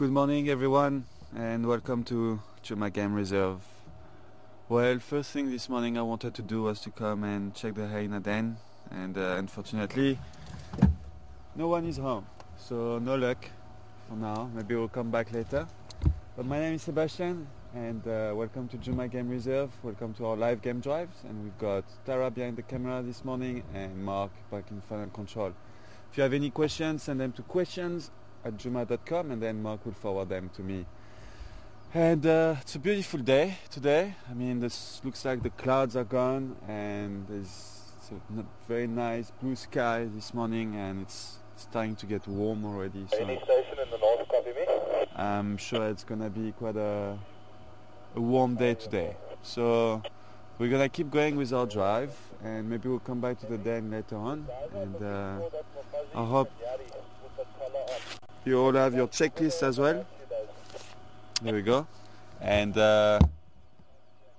Good morning everyone and welcome to Djuma Game Reserve. Well, first thing this morning I wanted to do was to come and check the hyena den and uh, unfortunately no one is home so no luck for now. Maybe we'll come back later. But my name is Sebastian and uh, welcome to Djuma Game Reserve. Welcome to our live game drives and we've got Tara behind the camera this morning and Mark back in final control. If you have any questions, send them to questions at djuma.com and then Mark will forward them to me. And uh, it's a beautiful day today. I mean, this looks like the clouds are gone and there's it's a very nice blue sky this morning and it's starting to get warm already. So Any station in the north, copy me? I'm sure it's gonna be quite a, a warm day today. So we're gonna keep going with our drive and maybe we'll come back to the den later on and uh, I hope you all have your checklist as well. There we go. And uh,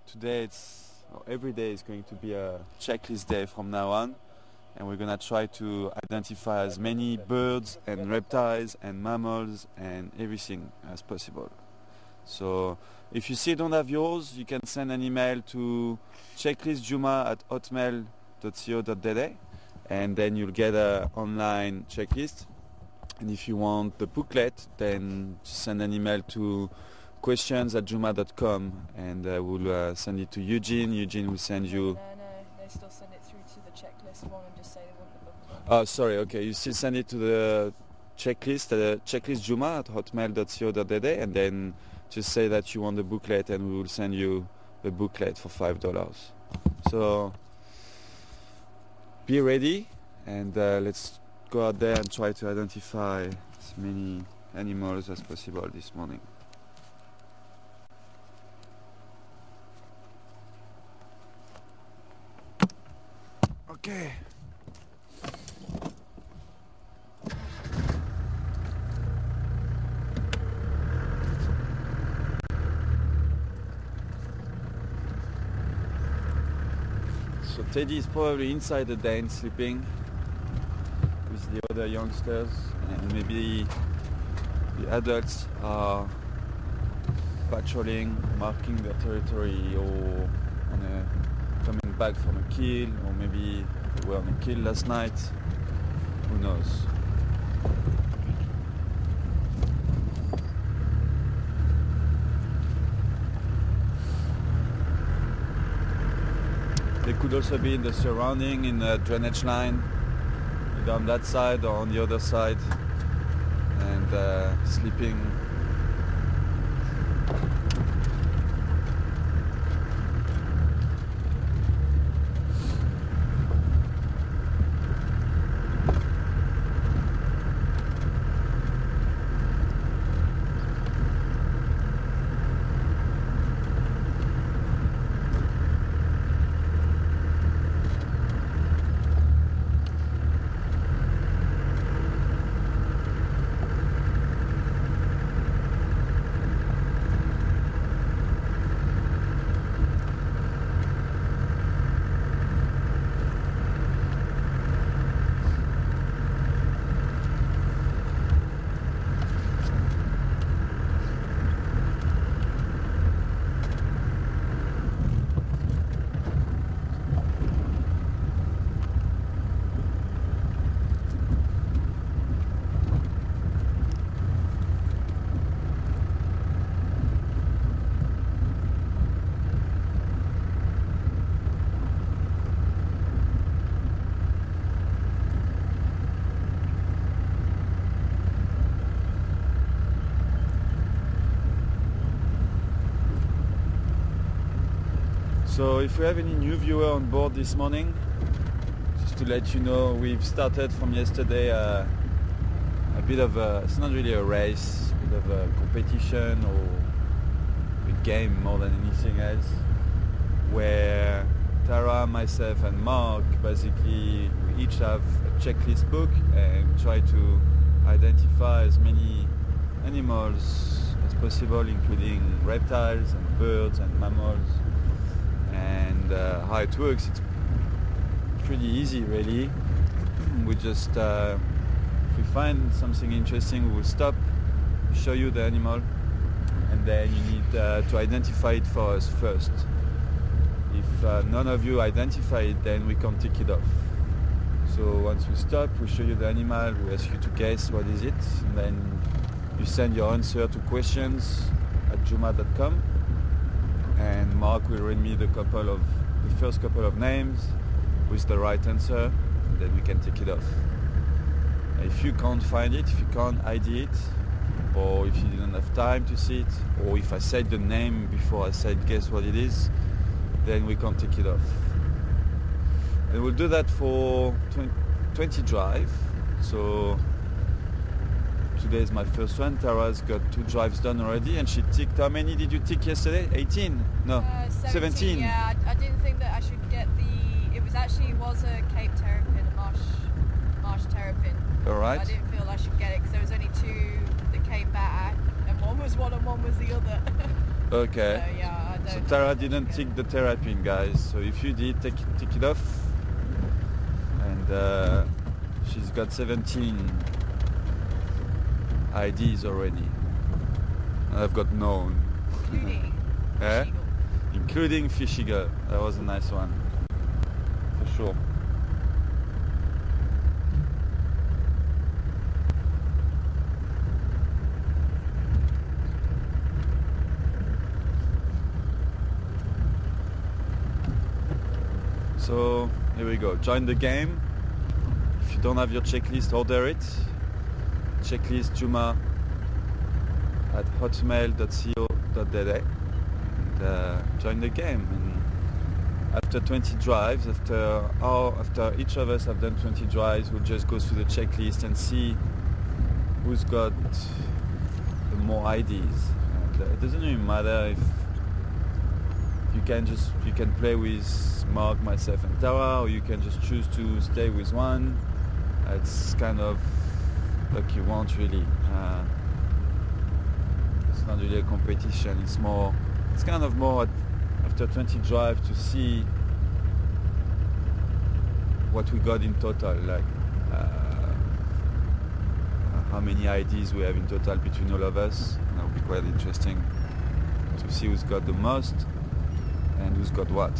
today it's, every day is going to be a checklist day from now on. And we're gonna try to identify as many birds and reptiles and mammals and everything as possible. So if you still don't have yours, you can send an email to checklistdjuma at hotmail.co.za and then you'll get an online checklist and if you want the booklet, then send an email to questions at djuma.com and uh, we'll uh, send it to Eugene. Eugene will send you... No, no, they still send it through to the checklist one and just say they want the booklet. Oh, sorry, okay. You still send it to the checklist, uh, checklistdjuma at hotmail.co.za and then just say that you want the booklet and we will send you the booklet for $5. So be ready and uh, let's go out there and try to identify as many animals as possible this morning. Okay. So Teddy is probably inside the den sleeping the other youngsters and maybe the adults are patrolling, marking their territory or a, coming back from a kill or maybe they were on a kill last night. Who knows? They could also be in the surrounding in the drainage line either on that side or on the other side and uh, sleeping So if we have any new viewer on board this morning, just to let you know, we've started from yesterday uh, a bit of a, it's not really a race, a bit of a competition or a game more than anything else, where Tara, myself and Mark, basically we each have a checklist book and try to identify as many animals as possible, including reptiles and birds and mammals uh, how it works it's pretty easy really we just uh, if we find something interesting we will stop show you the animal, and then you need uh, to identify it for us first. If uh, none of you identify it, then we can take it off. So once we stop, we show you the animal, we ask you to guess what is it, and then you send your answer to questions at djuma.com, and Mark will read me the couple of the first couple of names with the right answer, then we can take it off. If you can't find it, if you can't ID it, or if you didn't have time to see it, or if I said the name before I said guess what it is, then we can't take it off. And we'll do that for 20, 20 drive. So today is my first one. Tara's got two drives done already, and she ticked. How many did you tick yesterday? 18? No, Uh, 17. Yeah, I, I didn't think that I should get the. It was actually it was a Cape terrapin, a marsh marsh terrapin. All right. I didn't feel I should get it because there was only two that came back, and one was one and one was the other. Okay. so yeah, So. Tara didn't tick the terrapin, guys. So if you did, take it, take it off. And uh, she's got 17 IDs already. And I've got known. including Eh? Eagle. including Fish Eagle. That was a nice one, for sure. So here we go. Join the game. If you don't have your checklist, order it. Checklist Djuma at hotmail.co.za and uh, join the game. And after 20 drives, after after each of us have done 20 drives, we'll just go through the checklist and see who's got the more IDs. And uh, it doesn't even matter if you can just you can play with Mark, myself, and Tara, or you can just choose to stay with one. It's kind of like you want really. Uh, it's not really a competition. It's more. It's kind of more after 20 drive to see what we got in total. Like uh, how many IDs we have in total between all of us. That would be quite interesting to see who's got the most and who's got what.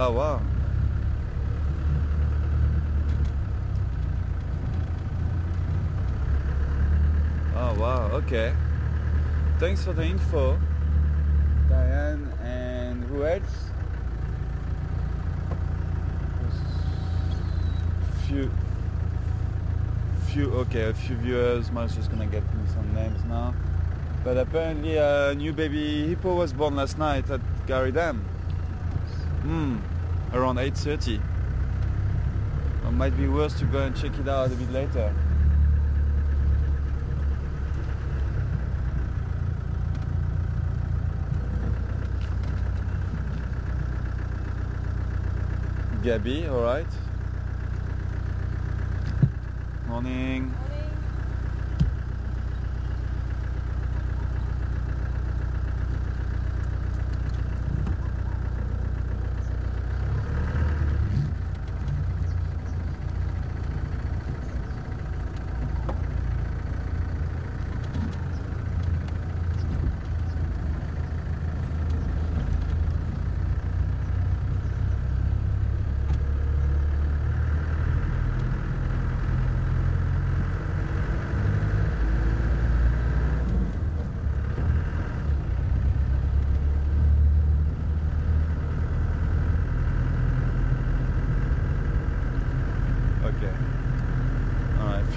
Oh wow. Oh wow, okay. Thanks for the info, Diane, and who else? Few, few, okay, a few viewers. Mark's just gonna get me some names now. But apparently, a new baby hippo was born last night at Gowrie Dam. Hmm, around 8.30. It might be worth to go and check it out a bit later. Gabby, alright. Morning.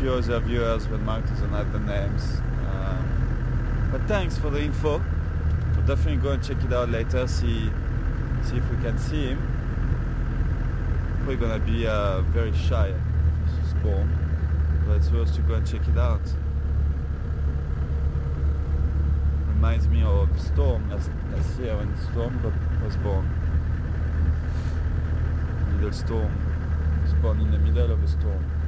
Other viewers, Mark doesn't have the names. Um, but thanks for the info. We'll definitely go and check it out later. See see if we can see him. Probably gonna be uh, very shy of this storm, but it's worth to go and check it out. Reminds me of storm last, last year when Storm was born. Middle storm. Was born in the middle of a storm.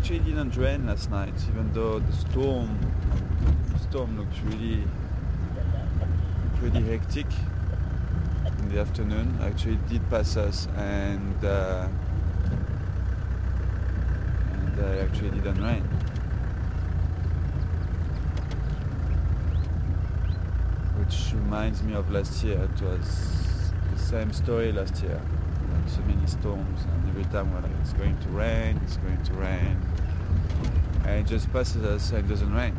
Actually didn't rain last night, even though the storm, the storm looked really pretty hectic in the afternoon. Actually, it did pass us, and uh, and uh, actually didn't rain. Which reminds me of last year. It was the same story last year. So many storms, and every time we're like, it's going to rain, it's going to rain, and it just passes us and it doesn't rain.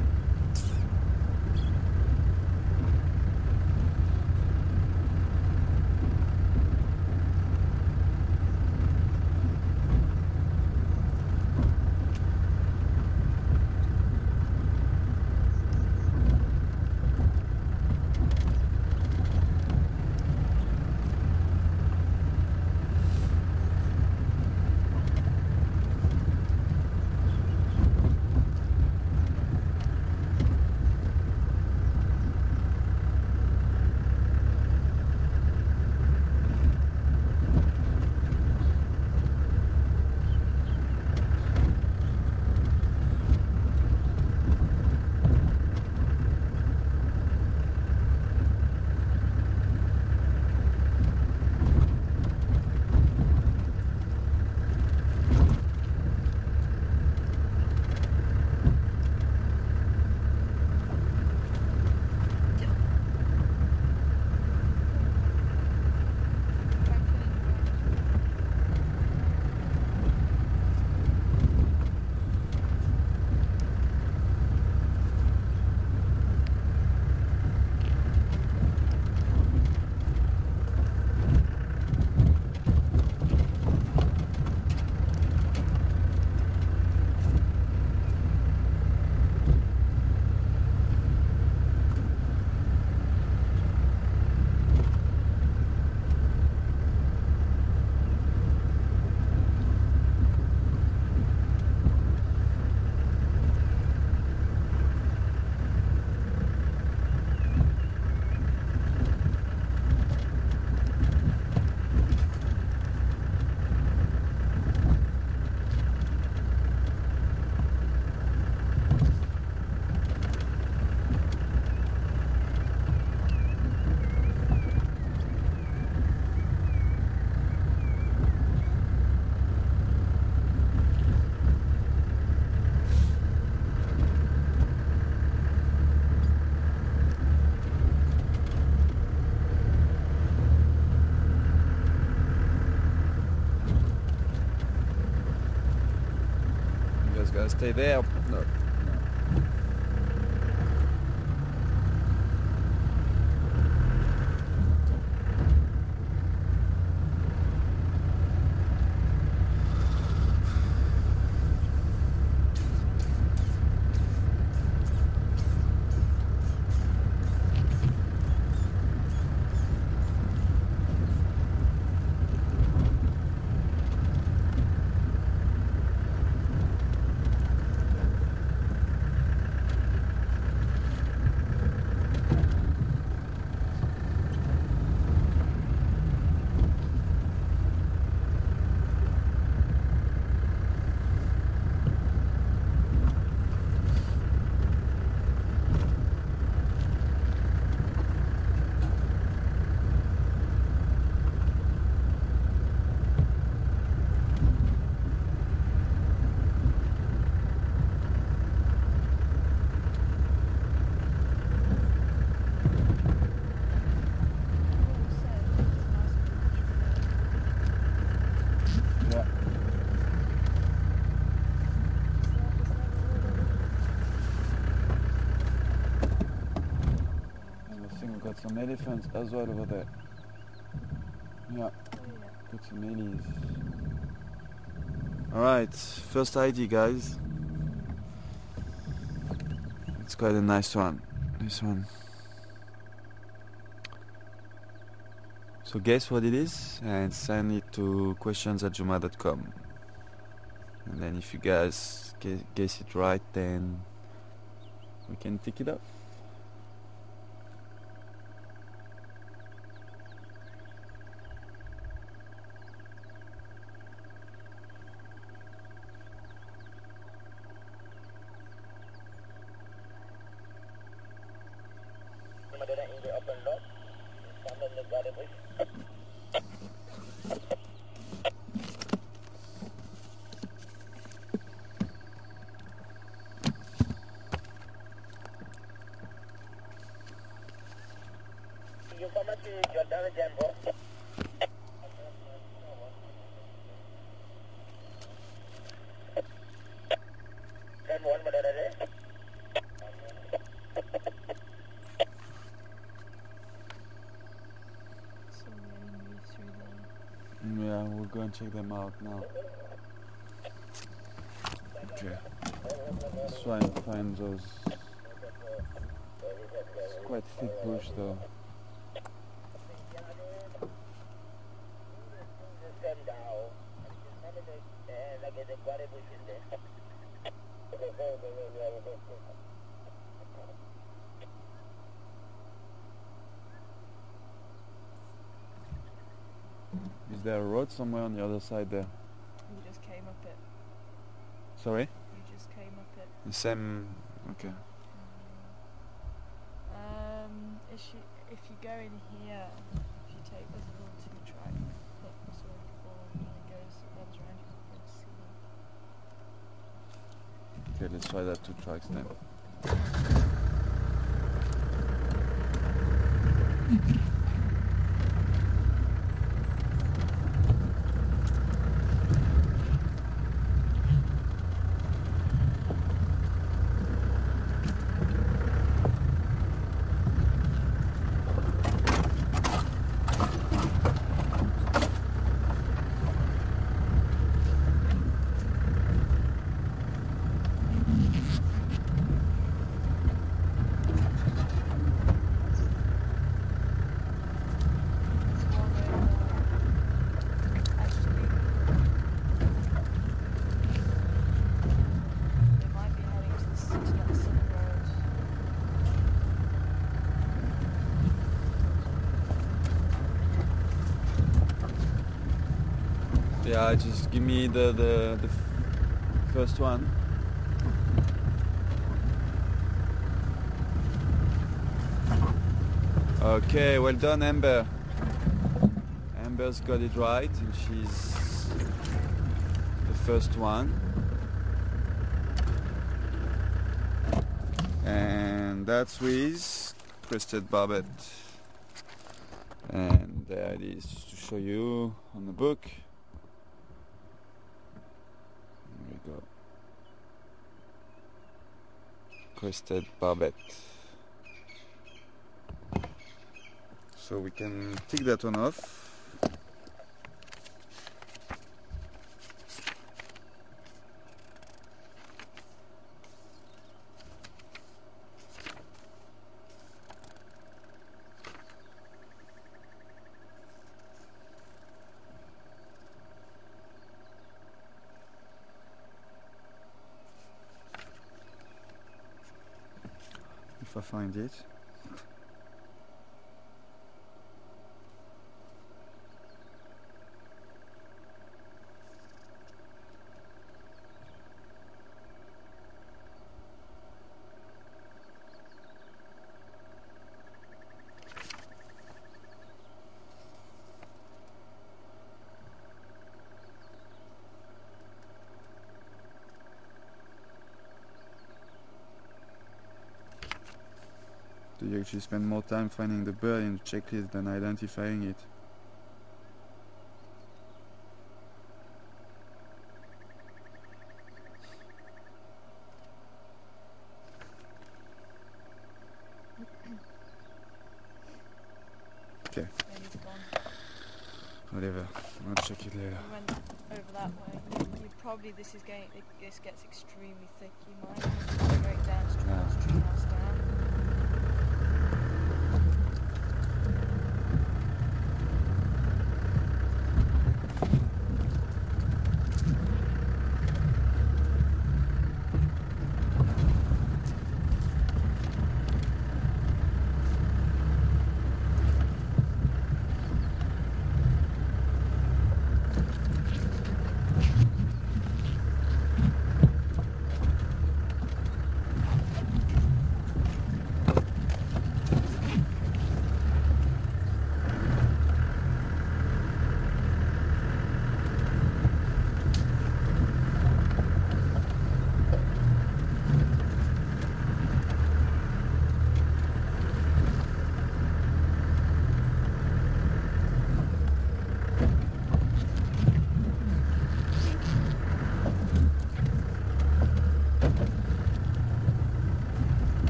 Gotta stay there. No. Yeah. And I think we've got some elephants as well over there. Yeah, lilies. Alright, first ID guys. It's quite a nice one. This one. So guess what it is and send it to questions at djuma.com. And then if you guys guess it right then we can tick it off. So we're gonna move through the Yeah, we'll go and check them out now. Okay. Let's try and find those. It's quite thick bush though. Is there a road somewhere on the other side there? You just came up it. Sorry? You just came up it. The same. Okay. Um, if you if you go in here, if you take this little two track, look, sorry, four, and it goes runs around, you can see. Okay, let's try that two tracks then. There's one over. Actually, they might be heading to, this, to that southern road. Yeah, just give me the the, the first one. Okay, well done, Amber. Amber's got it right, and she's the first one. And that's with Crested Barbet. And there it is, just to show you on the book. requested Barbet. So we can take that one off. będzie. You spend more time finding the bird in the checklist than identifying it.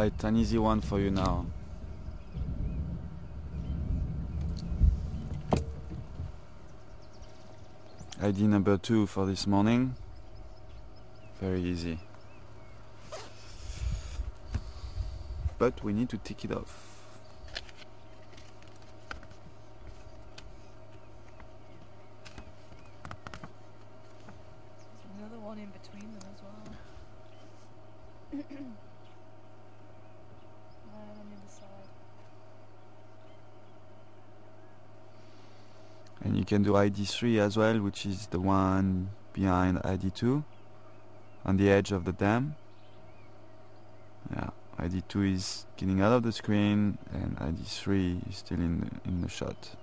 Right, an easy one for you now. ID number two for this morning. Very easy. But we need to tick it off. Can do ID3 as well which is the one behind ID2 on the edge of the dam. Yeah ID2 is getting out of the screen and ID3 is still in the, in the shot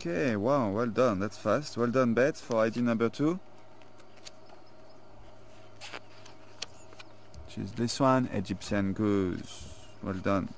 Okay, wow, well done, that's fast. Well done, Bets, for ID number two. Is this one, Egyptian Goose. Well done.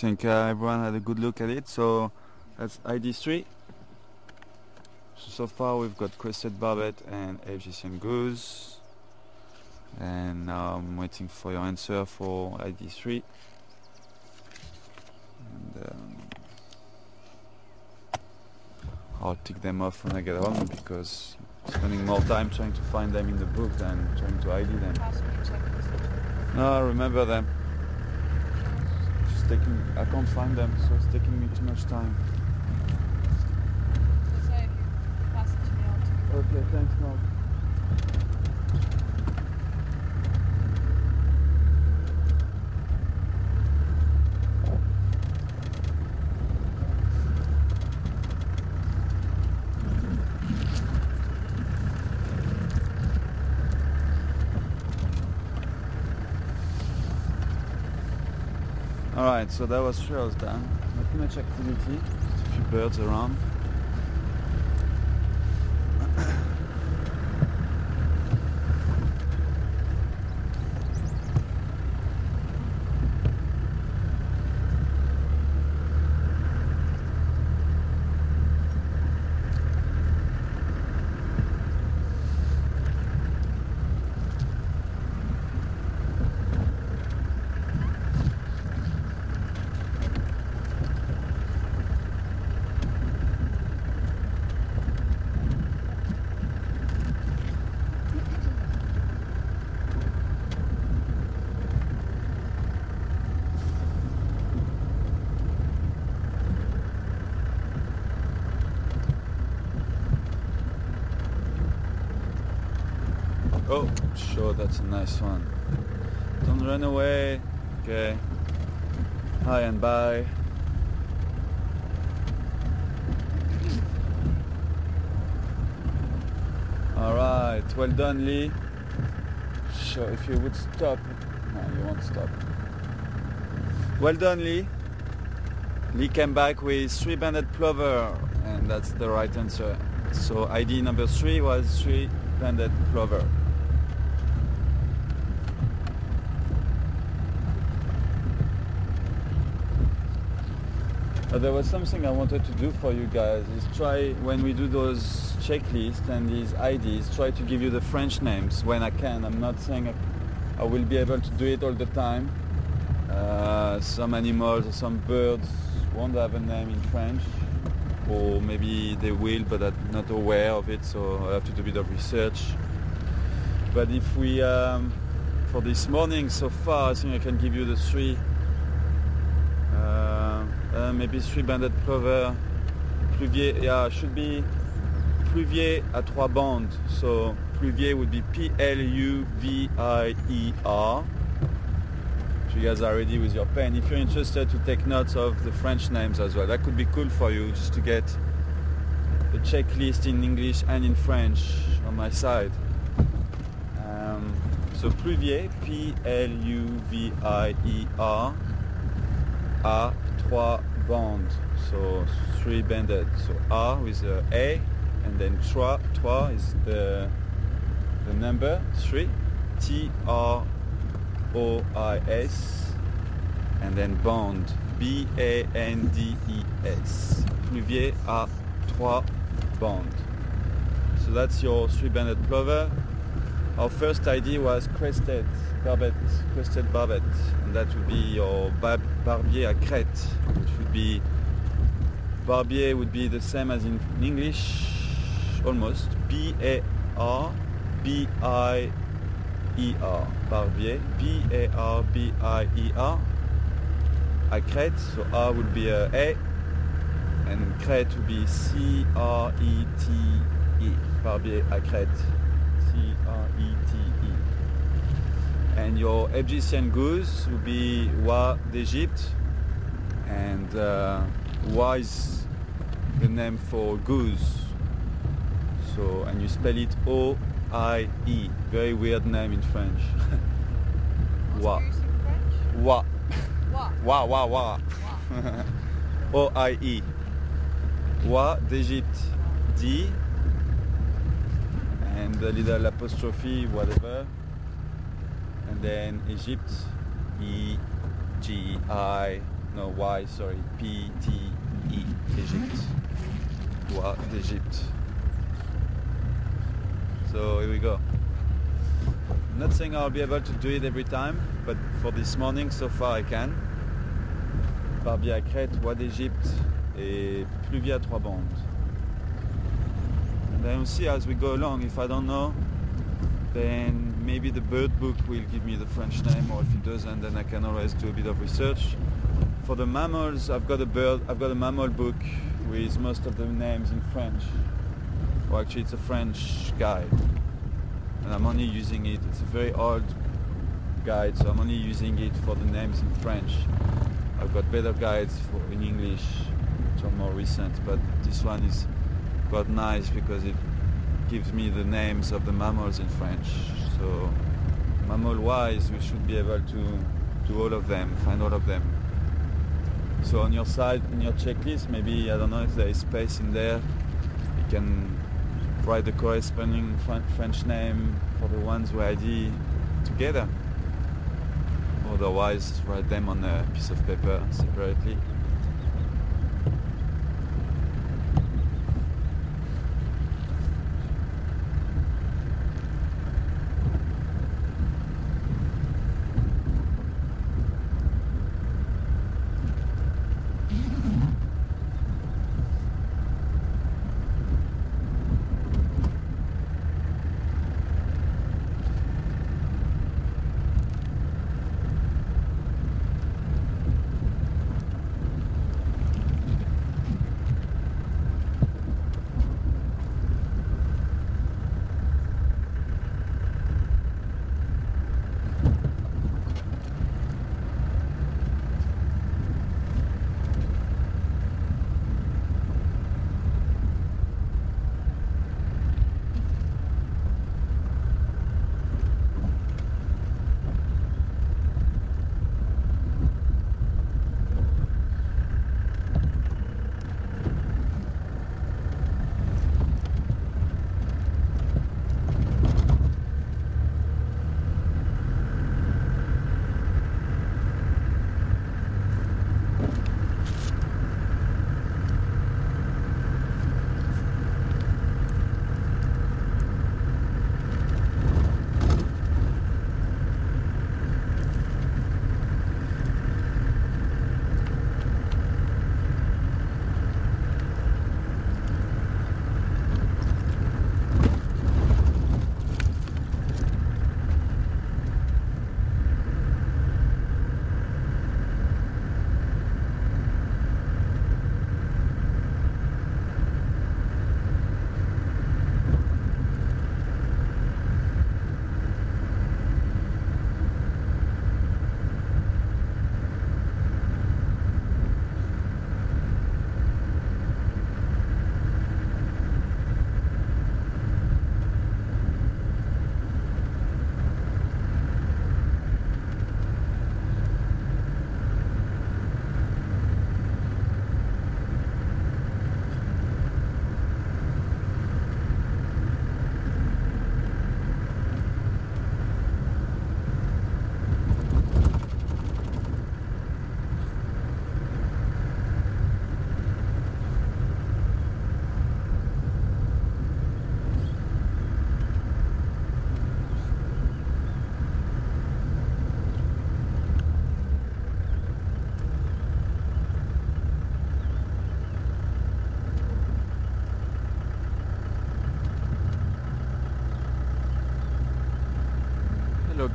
Think uh, everyone had a good look at it. So that's ID3. So, so far we've got Crested Barbet and Egyptian Goose. And now I'm waiting for your answer for ID3. And um, I'll tick them off when I get home because spending more time trying to find them in the book than trying to ID them. Pass me a checklist. No, I remember them. Taking, I can't find them, so it's taking me too much time. Okay, thanks, you pass it to me, I'll take it. Okay, thanks, Mark. Alright, so that was done. Not too much activity, just a few birds around. That's a nice one. Don't run away. Okay. Hi and bye. Alright, well done Lee. Sure, if you would stop. No, you won't stop. Well done Lee. Lee came back with three-banded plover and that's the right answer. So ID number three was three-banded plover. There was something I wanted to do for you guys is try when we do those checklists and these IDs try to give you the French names when I can. I'm not saying I, I will be able to do it all the time. Uh, some animals or some birds won't have a name in French or maybe they will but I'm not aware of it so I have to do a bit of research. But if we, um, for this morning so far I think I can give you the three maybe three-banded plover. Pluvier, yeah, should be pluvier à trois bandes. So pluvier would be P-L-U-V-I-E-R. If you guys are ready with your pen, if you're interested to take notes of the French names as well, that could be cool for you just to get the checklist in English and in French on my side. Um, so pluvier, P-L-U-V-I-E-R. A trois bandes, so three banded. So A with a A, and then trois, trois is the the number three, T R O I S, and then band, B A N D E S. Pluvier A trois bandes. So that's your three banded plover. Our first ID was crested barbet, crested barbet, and that would be your barbier à crête, be barbier would be the same as in English, almost B A R B I E R, barbier, B A R B I E R, à crête, so A would be a A, and crête would be C R E T E, barbier à crête. C-R-E-T-E. And your Egyptian goose would be Oie d'Egypte. And uh, Wa is the name for goose. So, and you spell it O-I-E. Very weird name in French. Wa. Wa. Wa, wa, wa. What? O-I-E. Oie d'Egypte. D. And a little apostrophe, whatever. And then Egypt. E. G. I. No, Y, sorry. P. T. E. Egypt. Oie d'Egypte. So here we go. I'm not saying I'll be able to do it every time, but for this morning, so far I can. Barbier à crête, Roi d'Égypte et Pluvier à trois bandes. And then we'll see as we go along. If I don't know, then maybe the bird book will give me the French name, or if it doesn't, then I can always do a bit of research. For the mammals, I've got a bird, I've got a mammal book with most of the names in French. Well, actually, it's a French guide, and I'm only using it. It's a very old guide, so I'm only using it for the names in French. I've got better guides for in English, which are more recent, but this one is quite nice because it gives me the names of the mammals in French. So mammal-wise, we should be able to do all of them, find all of them. So on your side, in your checklist, maybe I don't know if there is space in there. You can write the corresponding French name for the ones who ID together. Otherwise, write them on a piece of paper separately.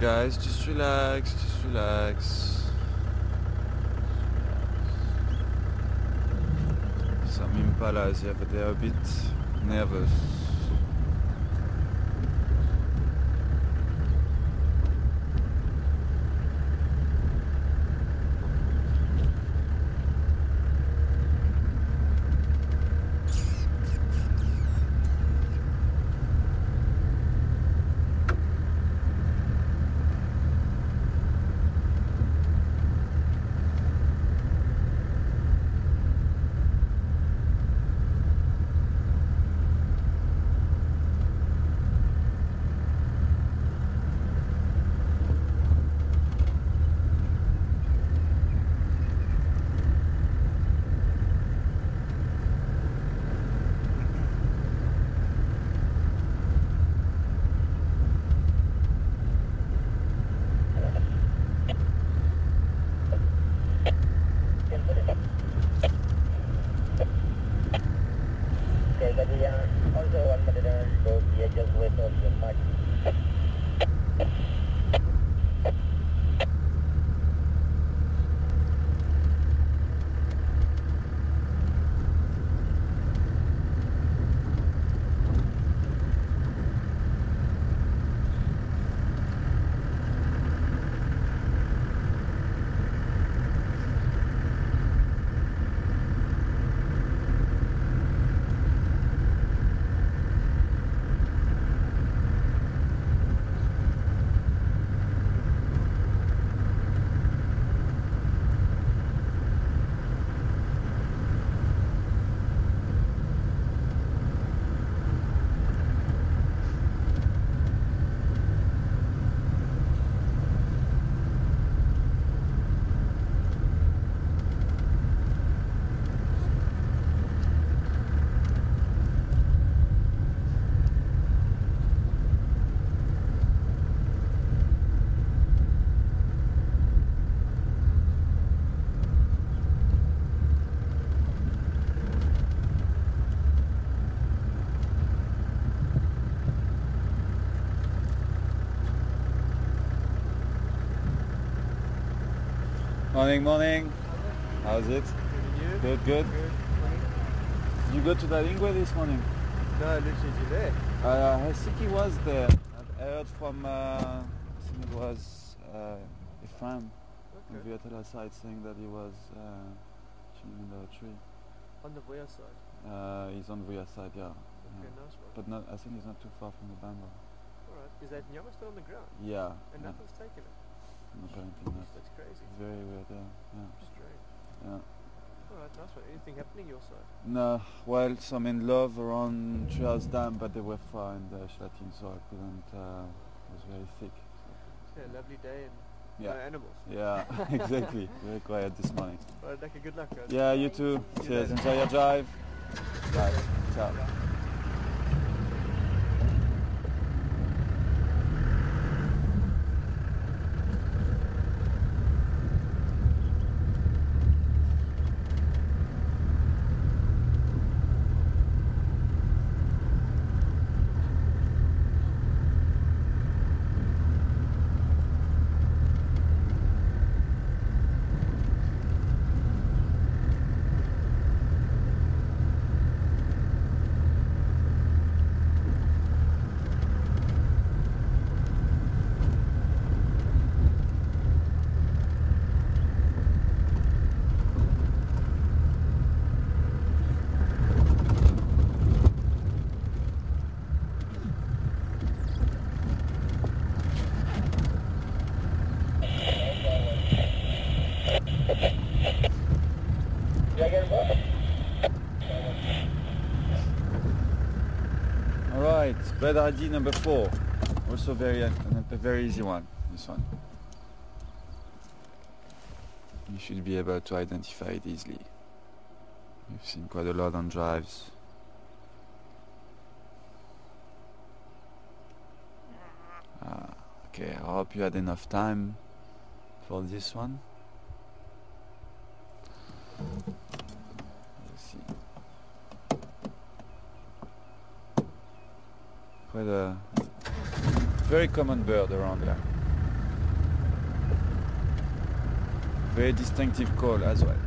Guys. Just relax. Just relax. Some impalas here, but they're a bit nervous. Morning, morning. How's it? Good, good. Did you go to the Lingua this morning? No, literally today. Uh, Helsinki was there. I heard from, uh, I think it was uh, Ephraim on Okay. the Viatella side saying that he was uh, chilling under a tree. On the Voya side. Uh, he's on Via side, yeah. Okay, yeah. nice one. But not, I think he's not too far from the Bamba. Alright. Is that Nyama still on the ground? Yeah, And yeah. nothing's taken it? Apparently not. That's crazy. It's very weird, yeah. yeah. Strange. yeah. Alright, nice one. Anything happening your side? No, well, some in love around Trials Dam, but they were far in the Schlatin, so I couldn't, uh, it was very thick. Yeah, lovely day and Yeah. no animals. Yeah, exactly. Very quiet this morning. Alright, Daka, good luck guys. Yeah, you too. Cheers. Enjoy your drive. Bye. Ciao. All bed ID number four. Also very, a very easy one. This one. You should be able to identify it easily. You've seen quite a lot on drives. Ah, okay, I hope you had enough time for this one. quite a very common bird around there. Very distinctive call as well.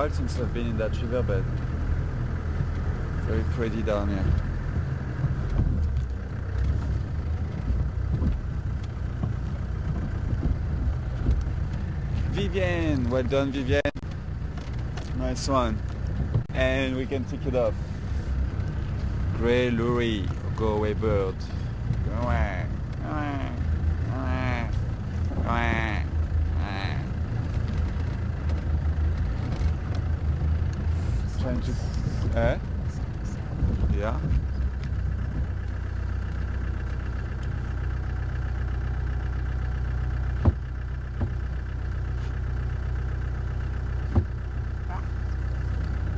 While since I've been in that river bed. Very pretty down here. Vivienne, well done Vivienne. Nice one. And we can tick it off. Grey Lourie, go away bird. Go away. Go away. Go away. Go away. Go away. Trying to. Eh? Yeah.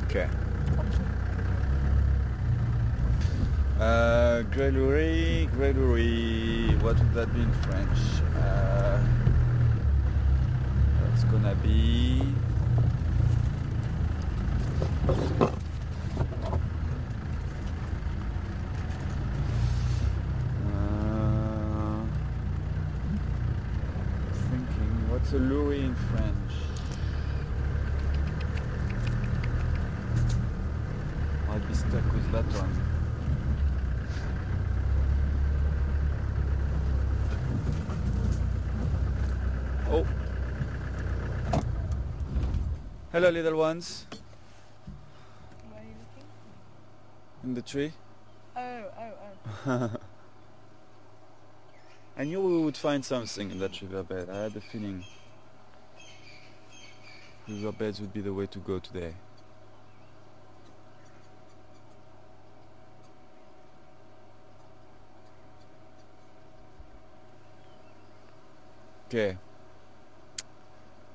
Okay. Uh, Grey Lourie, Greloury, what would that be in French? Uh, that's gonna be. Uh, thinking, what's a Louis in French? I'd be stuck with that one. Oh. Hello, little ones. Where are you looking? In the tree. Oh, oh, oh. I knew we would find something in that riverbed. I had a feeling riverbeds would be the way to go today. Okay.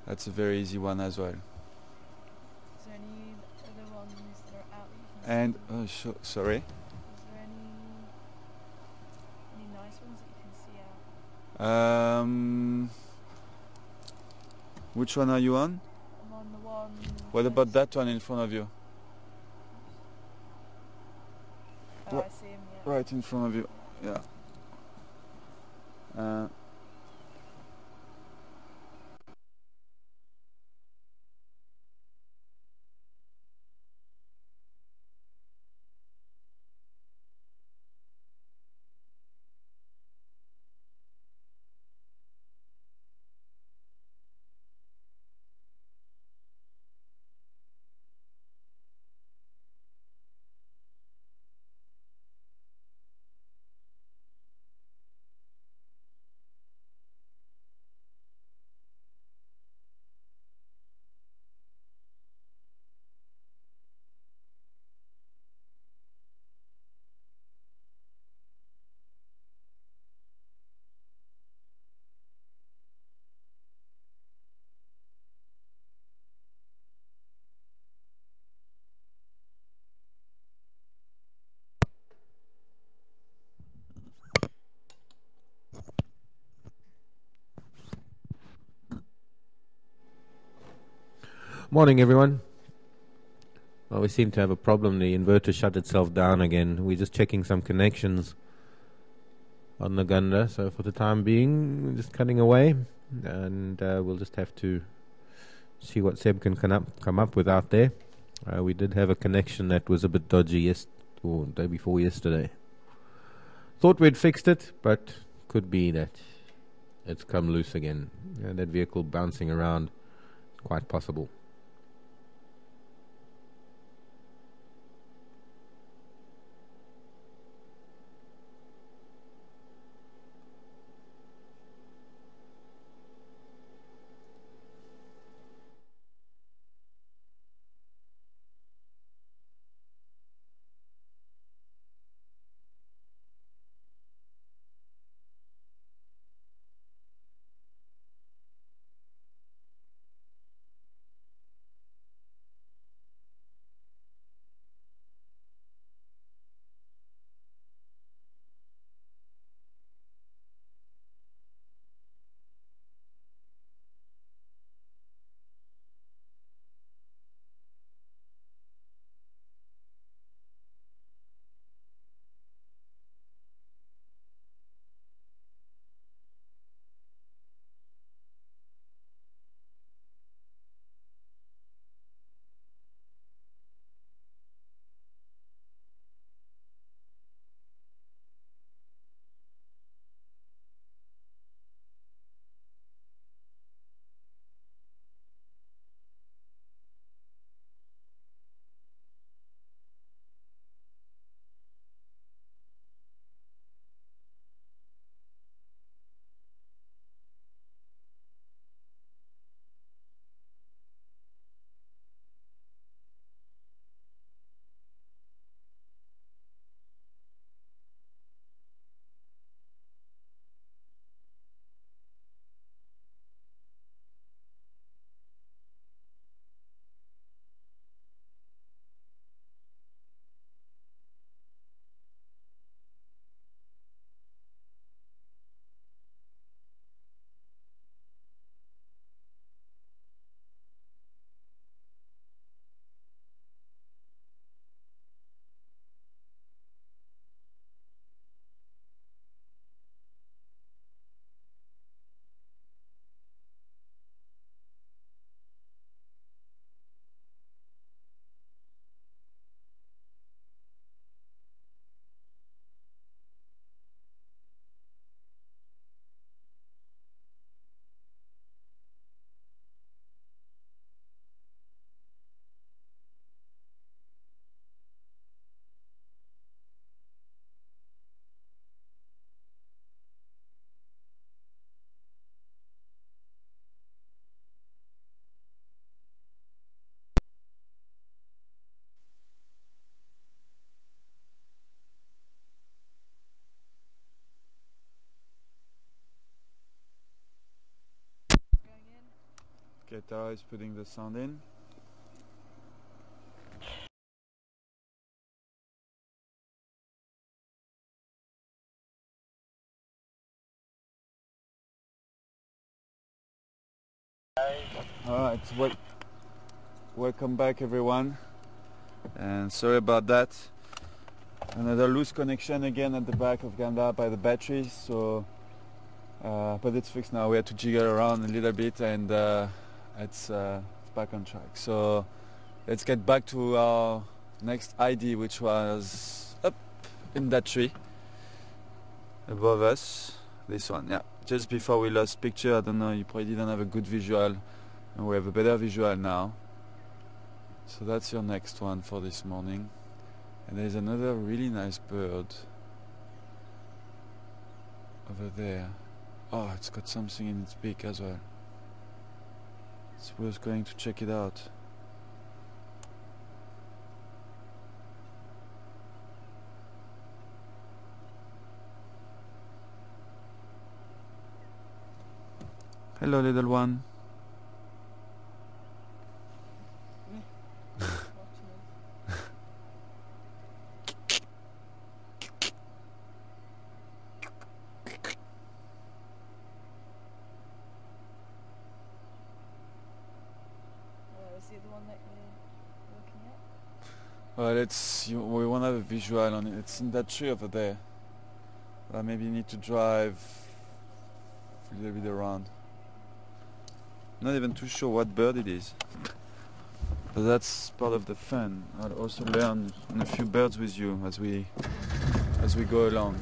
That's a very easy one as well. Is there any other ones that are out that you can And see? oh, sho- sorry. Is there any any nice ones you can see out. Um, which one are you on? I'm on the one. What about that one in front of you? Oh, him. Yeah. Right in front of you. Yeah. Uh, Morning, everyone. Well, we seem to have a problem. The inverter shut itself down again. We're just checking some connections on the Gunda. So for the time being, we're just cutting away, and uh, we'll just have to see what Seb can come up come up with out there. Uh, we did have a connection that was a bit dodgy yes or day before yesterday. Thought we'd fixed it, but could be that it's come loose again. That vehicle bouncing around, quite possible. guitar is putting the sound in. Alright, well, welcome back everyone. And sorry about that. Another loose connection again at the back of Ganda by the batteries so uh, but it's fixed now. We had to jiggle around a little bit and uh, it's, uh, back on track. So, let's get back to our next ID, which was up in that tree above us. This one, yeah. Just before we lost picture, I don't know. You probably didn't have a good visual, and we have a better visual now. So that's your next one for this morning. And there's another really nice bird over there. Oh, it's got something in its beak as well. It's worth going to check it out. Hello, little one. Oh, is the other one that you're looking at? Well, it's you, we visual on it. It's in that tree over there. Uh, maybe you need to drive a little bit around. Not even too sure what bird it is. But that's part of the fun. I'll also learn a few birds with you as we as we go along.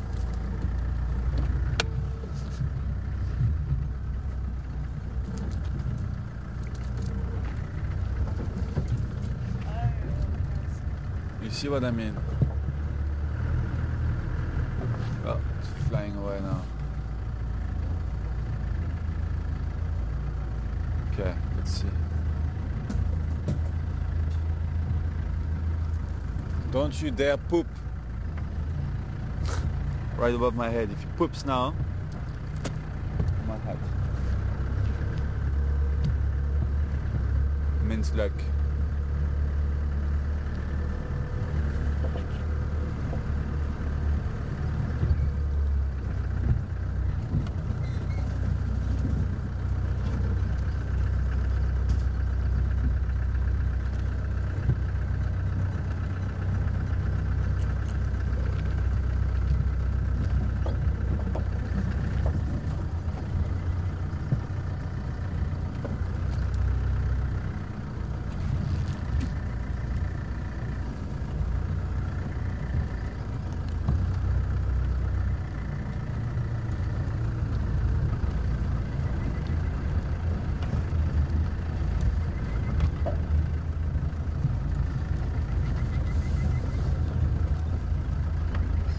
You see what I mean? Oh, it's flying away now. Okay, let's see. Don't you dare poop right above my head. If he poops now, my have. Means luck.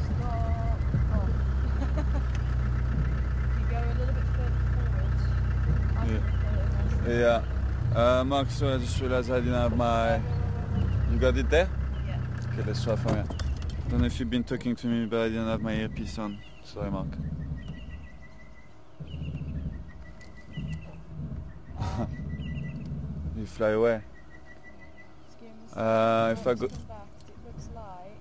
Stop. Oh. you go a little bit further forward. I Yeah. think the- Yeah. Uh, Mark, so I just realized I didn't have my. You got it there? Yeah. Okay, let's try from here. Don't know if you've been talking to me, but I didn't have my earpiece on. Sorry, Mark. you fly away. Uh, if I go. and back, it looks like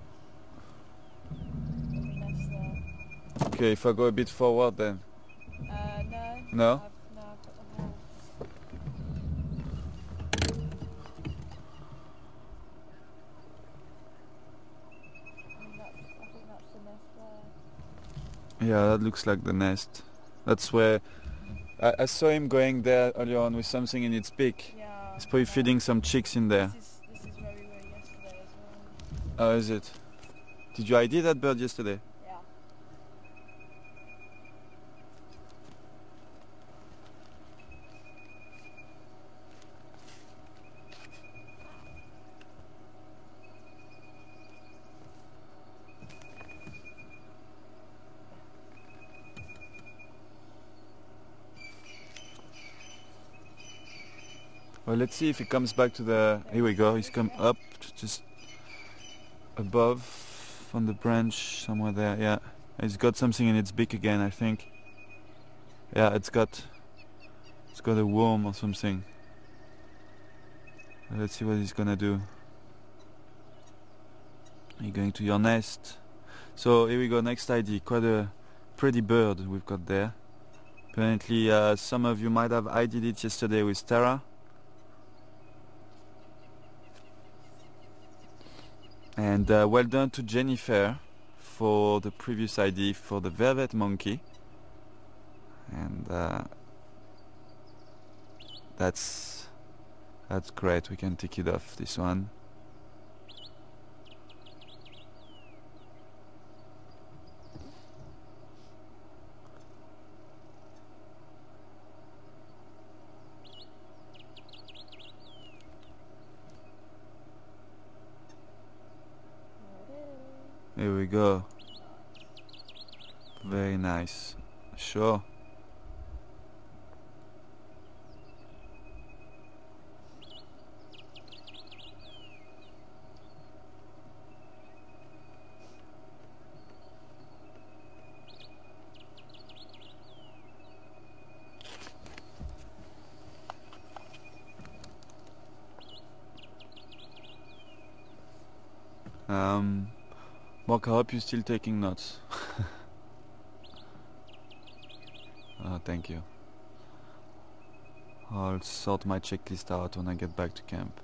there's a nest there. Okay, if I go a bit forward then. Uh, no. No? I've, no, I've got the whole. I think that's, I think that's the nest there. Yeah, that looks like the nest. That's where. I, I saw him going there earlier on with something in its beak. Yeah. He's probably feeding some chicks in there. This is, this is where we were yesterday as well. Oh, is it? Did you ID that bird yesterday? Yeah. Well, let's see if he comes back to the. Here we go. He's come up, just above on the branch somewhere there. Yeah, it's got something in its beak again. I think. Yeah, it's got. It's got a worm or something. Let's see what he's gonna do. You going to your nest? So here we go. Next ID. Quite a pretty bird we've got there. Apparently, uh, some of you might have ID'd it yesterday with Tara. And uh, well done to Jennifer for the previous ID for the Vervet Monkey. And uh, that's that's great. We can tick it off this one. Here go. Very nice. Sure. Um, Mark, I hope you're still taking notes. uh, thank you. I'll sort my checklist out when I get back to camp.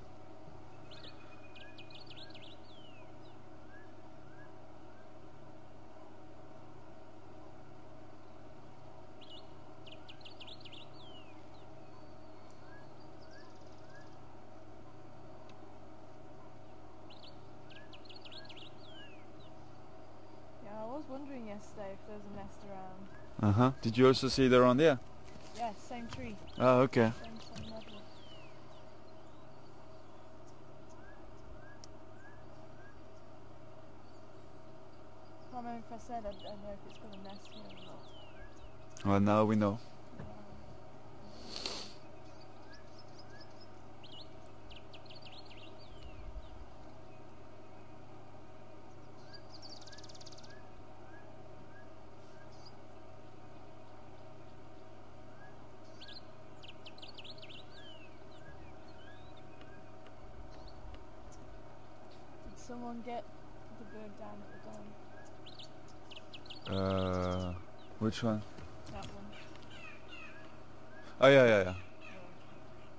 Yeah, I was wondering yesterday if there was a nest around. Uh huh. Did you also see it around here? Yeah, same tree, Oh, okay. same, same. I can't remember if I said I don't know if it's got a nest here or not. Well, now we know. Did someone get the bird down at the dome? Uh, which one? That one. Oh yeah, yeah,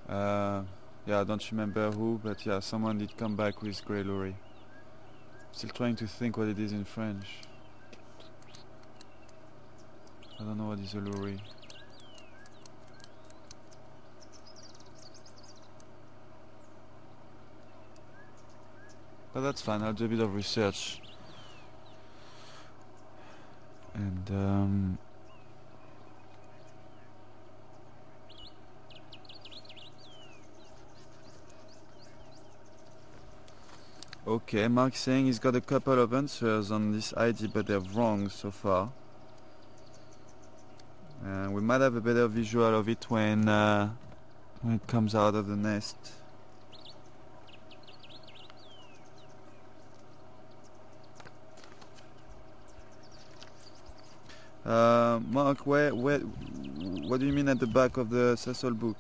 yeah. Uh, yeah, I don't remember who, but yeah, someone did come back with Grey Lourie. Still trying to think what it is in French. I don't know what is a lourie. But that's fine, I'll do a bit of research. And um, Okay, Mark saying he's got a couple of answers on this ID, but they're wrong so far. And we might have a better visual of it when uh, when it comes out of the nest. Uh, Mark, where, where, what do you mean at the back of the Sasol book?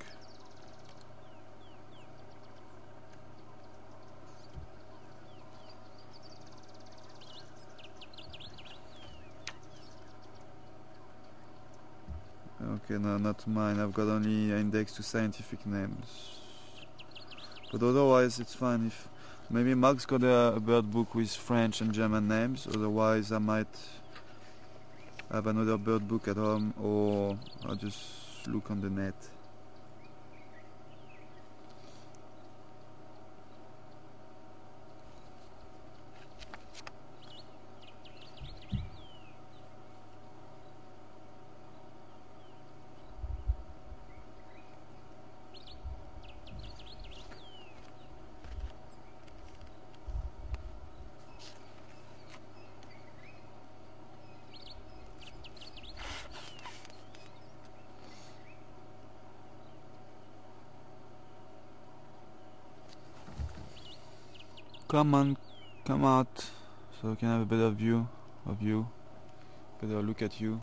No, not mine. I've got only index to scientific names. But otherwise, it's fine. If maybe Mark's got a, a bird book with French and German names. Otherwise, I might have another bird book at home, or I'll just look on the net. Come on, come out, so we can have a better view of you, better look at you.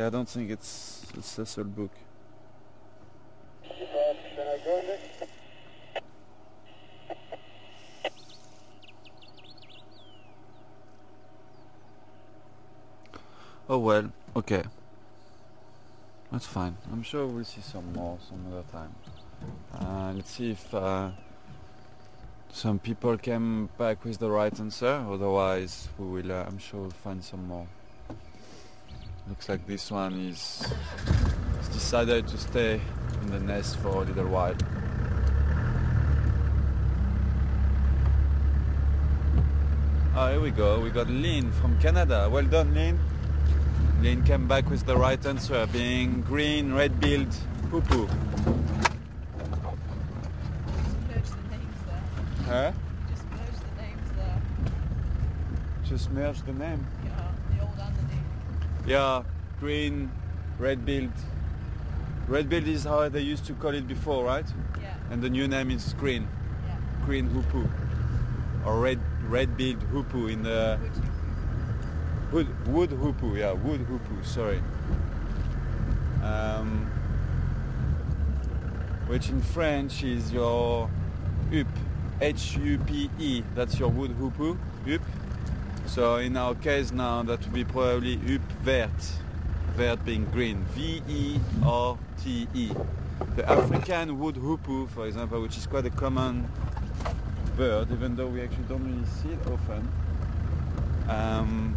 Yeah, I don't think it's a Sasol book. Oh well, okay. That's fine. I'm sure we'll see some more some other time. Uh, let's see if uh, some people came back with the right answer. Otherwise, we will. Uh, I'm sure we'll find some more. Looks like this one is has decided to stay in the nest for a little while. Ah, here we go. We got Lynn from Canada. Well done, Lynn. Lynn came back with the right answer, being green, red-billed hoopoe. Just merge the names there. Huh? Just merge the names there. Just merge the name. Yeah, the old and the new. Yeah, green, red-billed. Red-billed is how they used to call it before, right? Yeah, And the new name is green, yeah. green hoopoe. Or red, red-billed hoopoe in the wood, wood hoopoe. Yeah, wood hoopoe. Sorry. Um, which in French is your huppe, H-U-P-E. That's your wood hoopoe, huppe. So in our case now, that would be probably verte, verte being green, V-E-R-T-E. The African wood hoopoe, for example, which is quite a common bird, even though we actually don't really see it often. Um,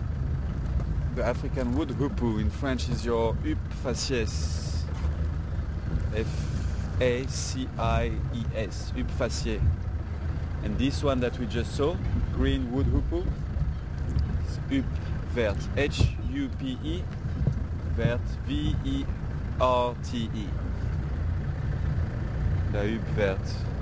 the African wood hoopoe in French is your huppe faciès. F-A-C-I-E-S, huppe faciès. And this one that we just saw, green wood hoopoe, is huppe H-U-P-E, verte, V-E-R-T-E. La huppe verte.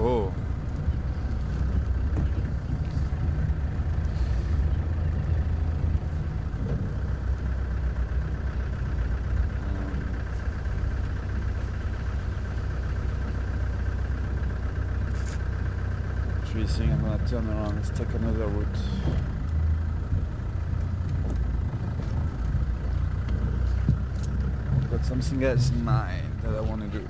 Oh. Actually, think I'm gonna turn around. Let's take another route. I've got something else in mind that I want to do.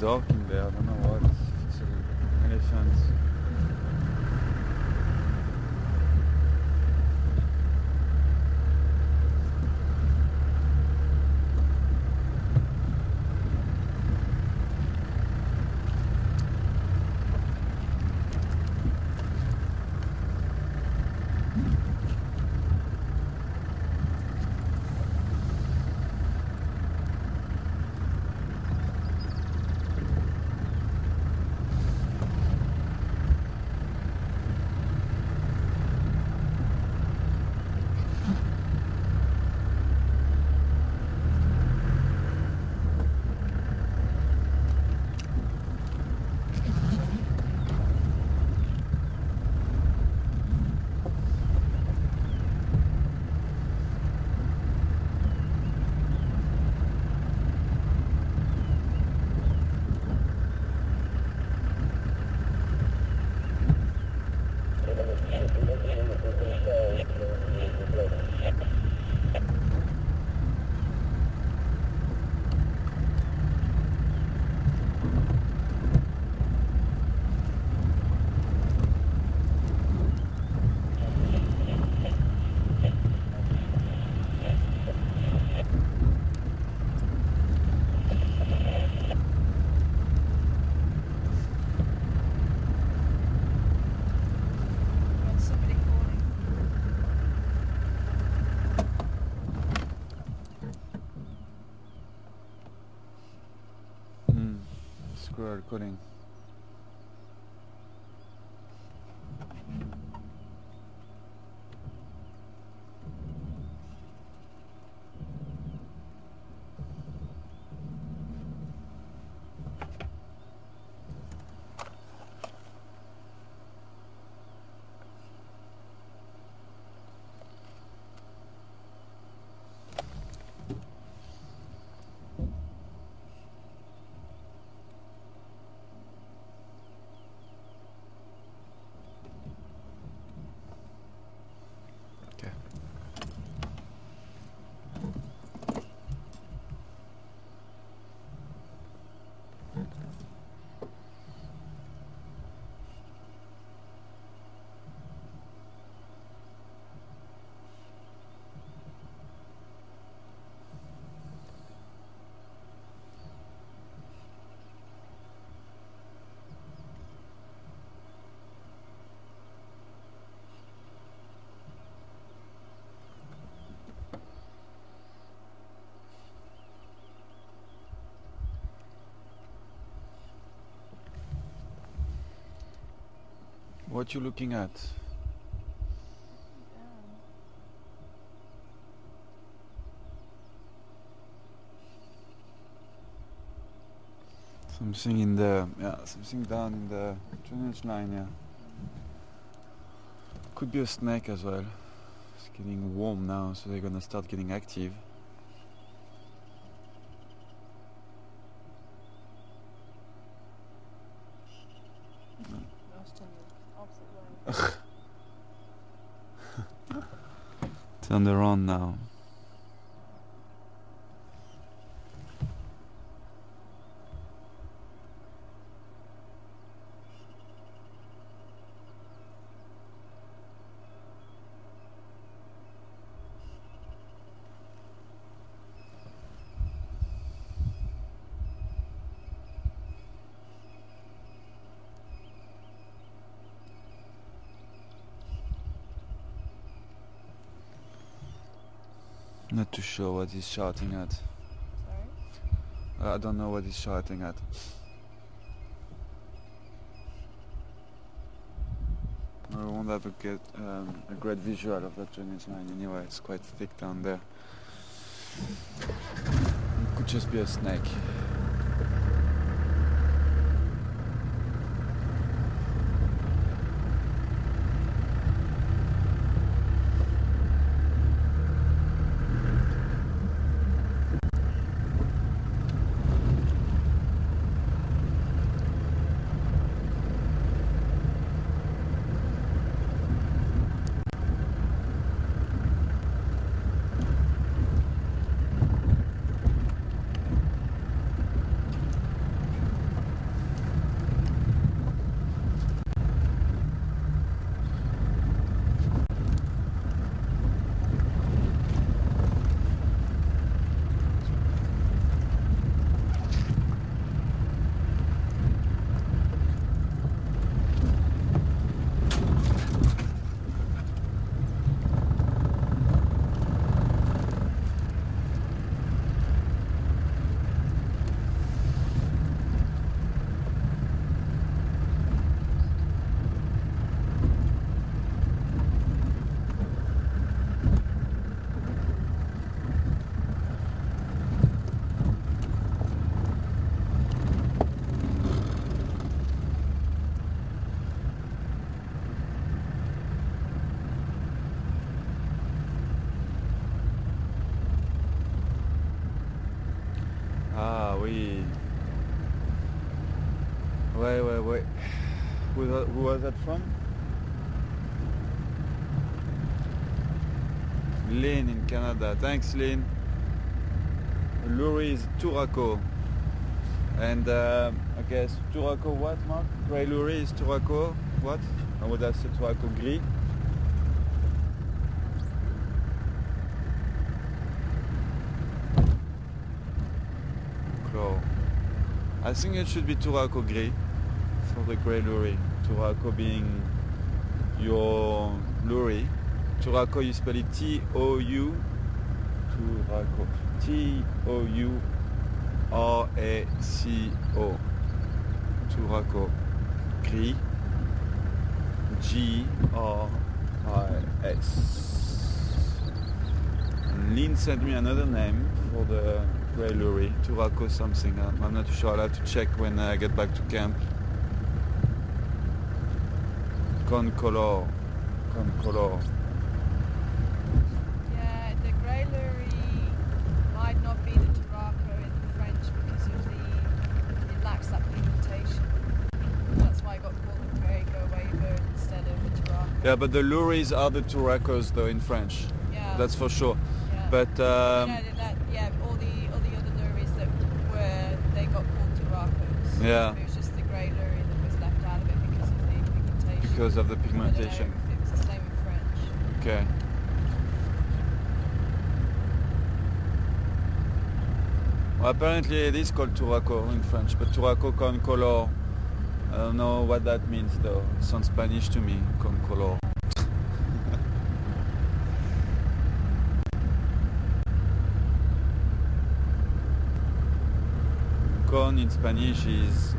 Something What you looking at? Something in the yeah, something down in the drainage line, yeah. Could be a snake as well. It's getting warm now, so they're gonna start getting active. Lost on the opposite way. Turned around now. Not too sure what he's shouting at. Sorry? I don't know what he's shouting at. I won't have a, get, um, a great visual of that drainage line anyway, it's quite thick down there. It could just be a snake. Canada. Thanks, Lynn. Lourie is Turaco. And uh, I guess Turaco what, Mark? Grey Lourie is Turaco what? I would have said Turaco Gris. Claw. I think it should be Turaco Gris for the Grey Lourie. Turaco being your Lourie. Turaco you spell it T-O-U Turaco. T-O-U R-A-C-O. Turaco. Gris. G-R-I-S. And Lynn sent me another name for the Grey Lourie. Turaco something. I'm not sure. I'll have to check when I get back to camp. Concolor. Concolor. Yeah, the Grey Lourie might not be the Turaco in French because of the it lacks that pigmentation. That's why I got called the Grey Go Away bird instead of the Turaco. Yeah, but the Louries are the Turacos though in French. Yeah. That's for sure. yeah. But um, you know, that, yeah, all the all the other Louries that were they got called Turacos. Yeah. It was just the Grey Lourie that was left out of it because of the pigmentation. because of the I don't know pigmentation. it was the same in French. Okay. Well, apparently it is called Turaco in French, but Turaco con color. I don't know what that means though. It sounds Spanish to me, con color. con in Spanish is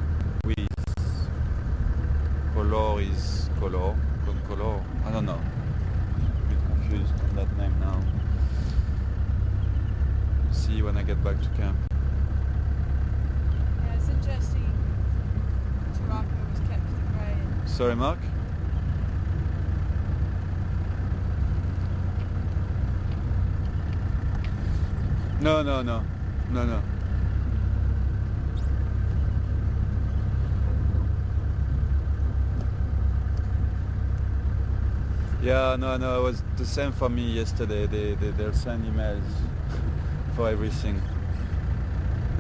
with. Color is color. Con color. I don't know. I'm a bit confused on that name now. See when I get back to camp. Yeah, it's interesting. Was kept the Grey. Sorry, Mark. No, no, no, no, no. Yeah, no, no, it was the same for me yesterday. They, they, they'll send emails for everything.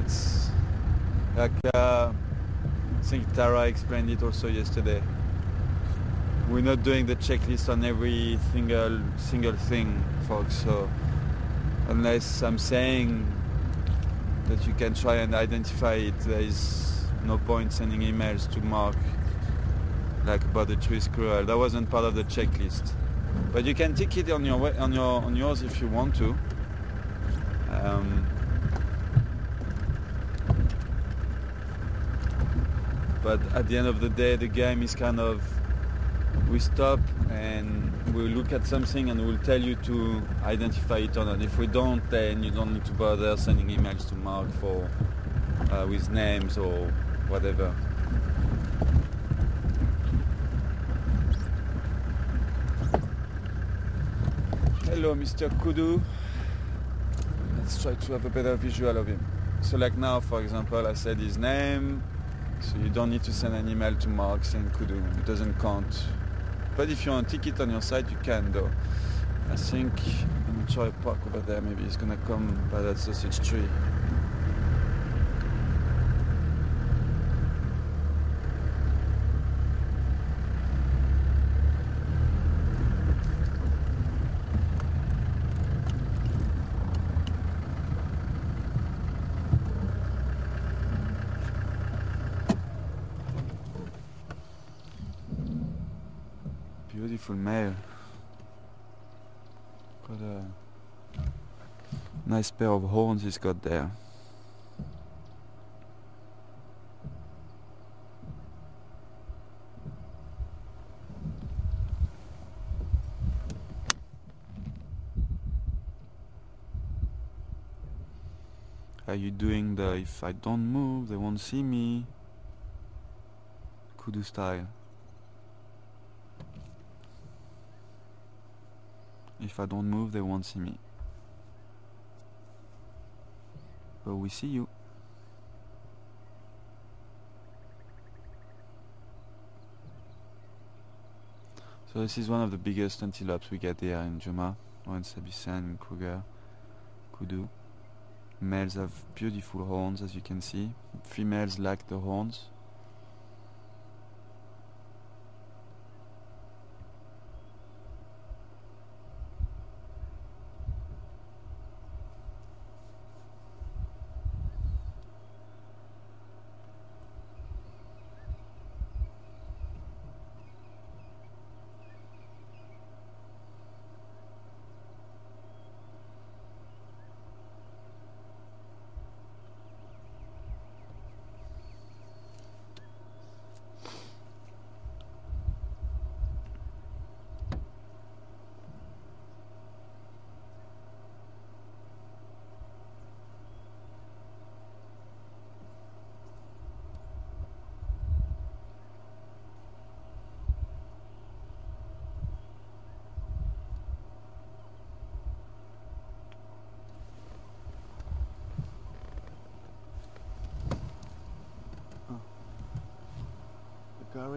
It's like, uh, I think Tara explained it also yesterday. We're not doing the checklist on every single single thing, folks. So unless I'm saying that you can try and identify it, there is no point sending emails to Mark like about the tree squirrel. That wasn't part of the checklist. But you can tick it on your wa- on your on yours if you want to. Um, but at the end of the day the game is kind of we stop and we'll look at something and we'll tell you to identify it or not if we don't then you don't need to bother sending emails to mark for uh, with names or whatever hello mr kudu let's try to have a better visual of him so like now for example i said his name so you don't need to send an email to Mark saying Kudu. It doesn't count. But if you want to tick it on your site, you can though. I think I'm try a park over there. Maybe he's gonna come by that sausage tree. Beautiful male. Got a nice pair of horns he's got there. Are you doing the if I don't move they won't see me kudu style? If I don't move, they won't see me. But we see you. So this is one of the biggest antelopes we get here in Djuma, or Sabi Sabisan, in Kruger, Kudu. Males have beautiful horns as you can see. Females lack the horns,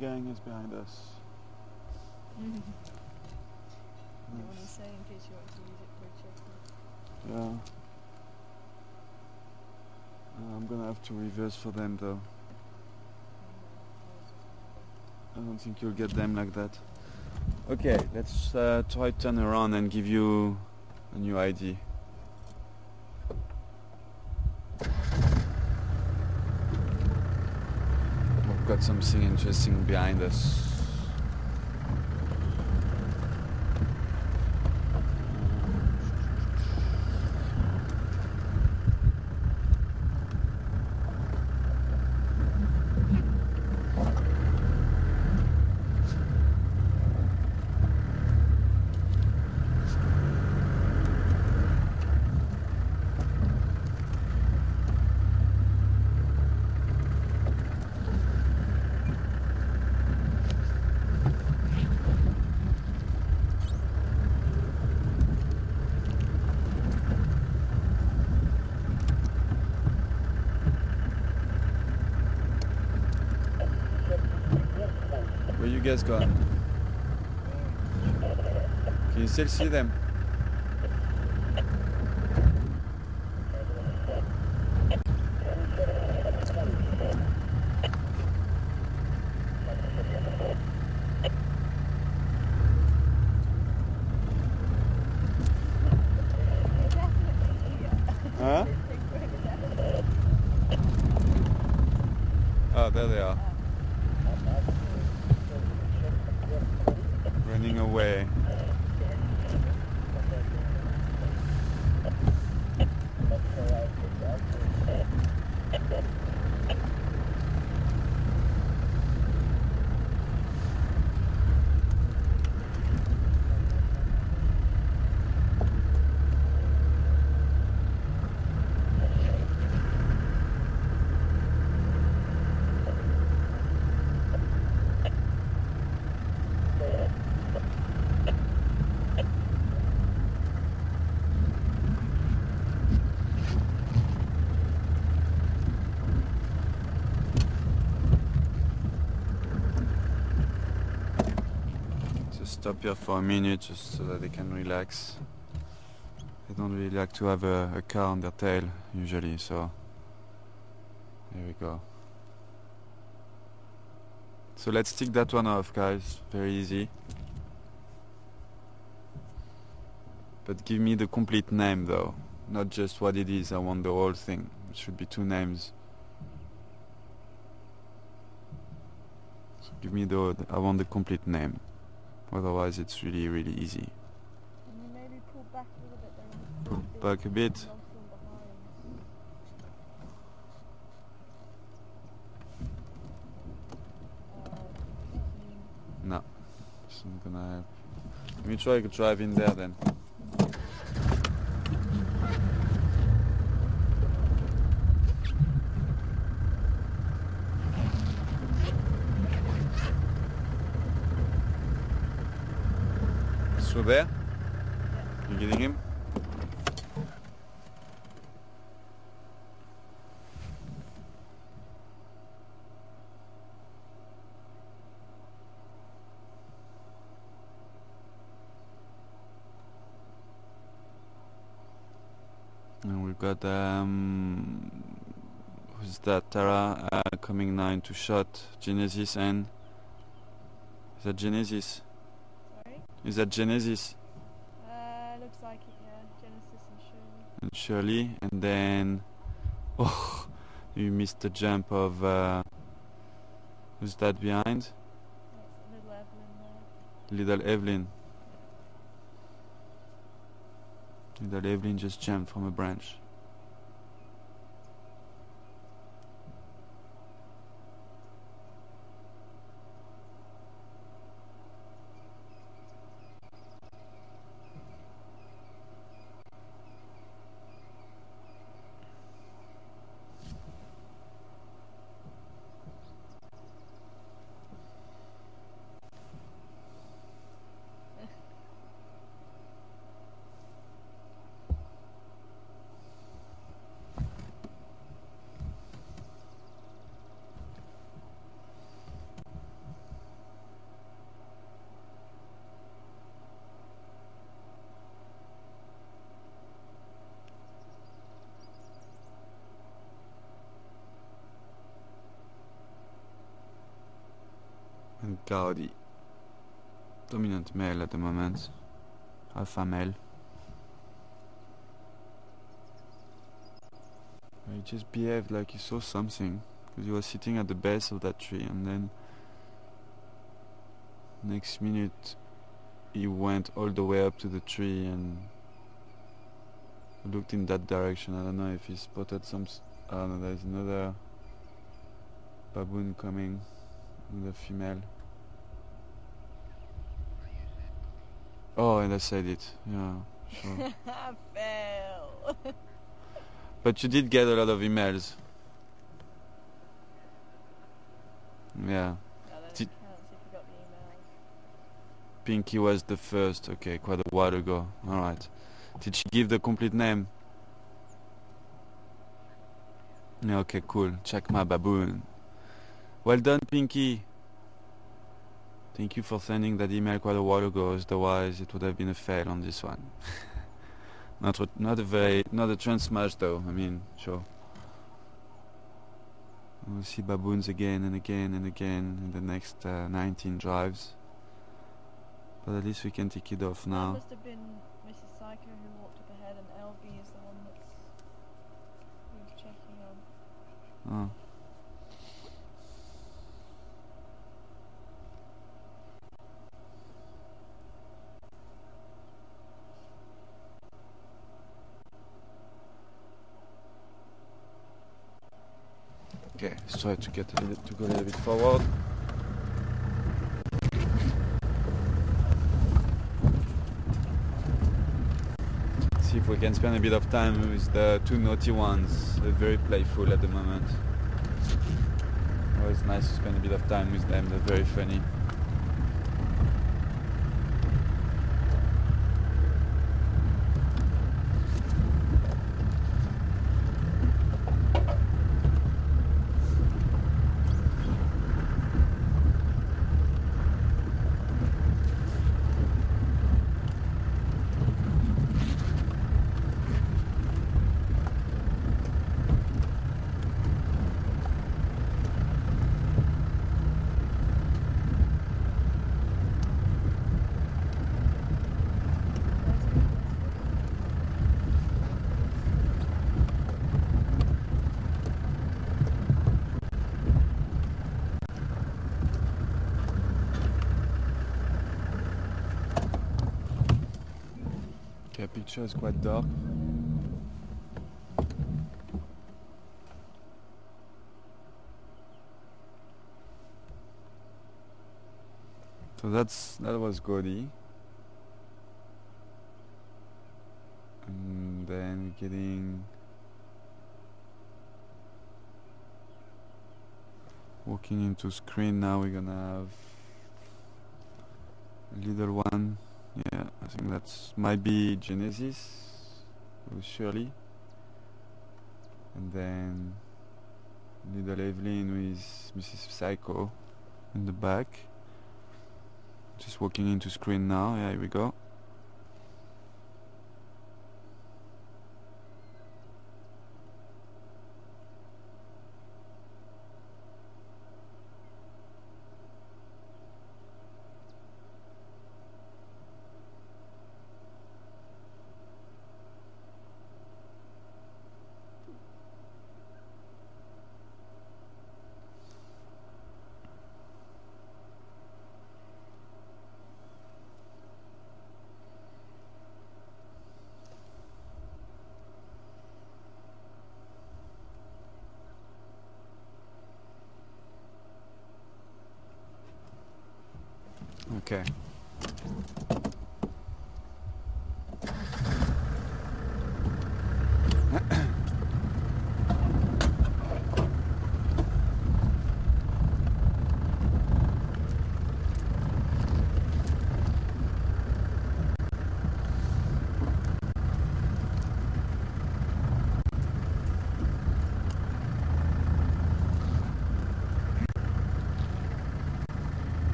gang is behind us. You want to say in case you want to use it for a? Yeah. Uh, I'm gonna have to reverse for them though. I don't think you'll get them like that. Okay, let's uh, try turn around and give you a new ID. We've something interesting behind us. Where you guys gone? Can you still see them? Huh? Oh, there they are. Running away. Just stop here for a minute just so that they can relax. They don't really like to have a, a car on their tail usually, so here we go. So let's tick that one off guys, very easy. But give me the complete name though, not just what it is, I want the whole thing. It should be two names. Give me the, I want the complete name. Otherwise it's really really easy. Pull back a bit? Pull back a bit. No, it's not gonna help. Let me try to drive in there then. there? You getting him? And we've got um, who's that? Tara uh, coming now into shot. Genesis and is that Genesis? Is that Genesis Uh, looks like it, yeah. Genesis and Shirley. and Shirley? And then oh, you missed the jump of uh, who's that behind? That's little Evelyn there. Little Evelyn. Little Evelyn just jumped from a branch. And Gaudi. Dominant male at the moment. Alpha male. He just behaved like he saw something. Because he was sitting at the base of that tree and then next minute he went all the way up to the tree and looked in that direction. I don't know if he spotted some... S- oh no, there's another baboon coming. The female. Oh, and I said it. Yeah, sure. Fail. but you did get a lot of emails. Yeah. No, that Did- counts if you got the emails. Pinky was the first. Okay, quite a while ago. Alright. Did she give the complete name? Yeah, okay, cool. Check my baboon. Well done, Pinky. Thank you for sending that email quite a while ago. Otherwise, it would have been a fail on this one. not, a- not a very, not a trans smash though. I mean, sure. We'll see baboons again and again and again in the next uh, 19 drives. But at least we can take it off now. That must have been Mrs. Psycho who walked up ahead, and LB is the one that's checking on. Oh. Okay, let's try to get a little, to go a little bit forward. See if we can spend a bit of time with the two naughty ones. They're very playful at the moment. Always nice to spend a bit of time with them. They're very funny. Picture quite dark. So that's that was Godi. And then getting walking into screen now we're gonna have a little one I think that's might be Genesis with Shirley. And then little Evelyn with Mrs. Psycho in the back. Just walking into screen now, yeah, here we go. Okay.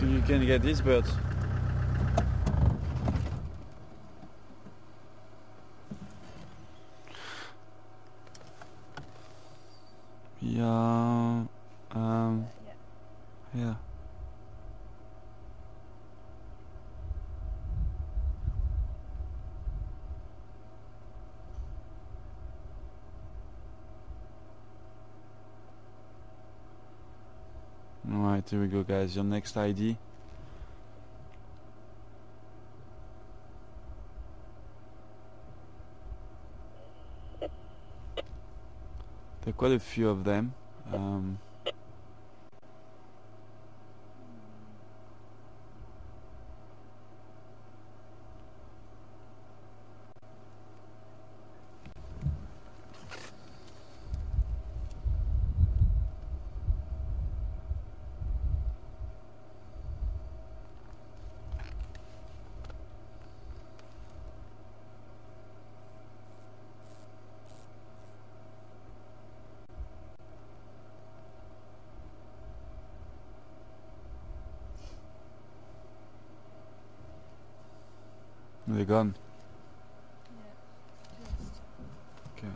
So you can get these birds. Yeah. Um. Yeah. Alright, here we go guys. Your next ID. There are quite a few of them. Um, they're gone. Yeah. Just. Okay.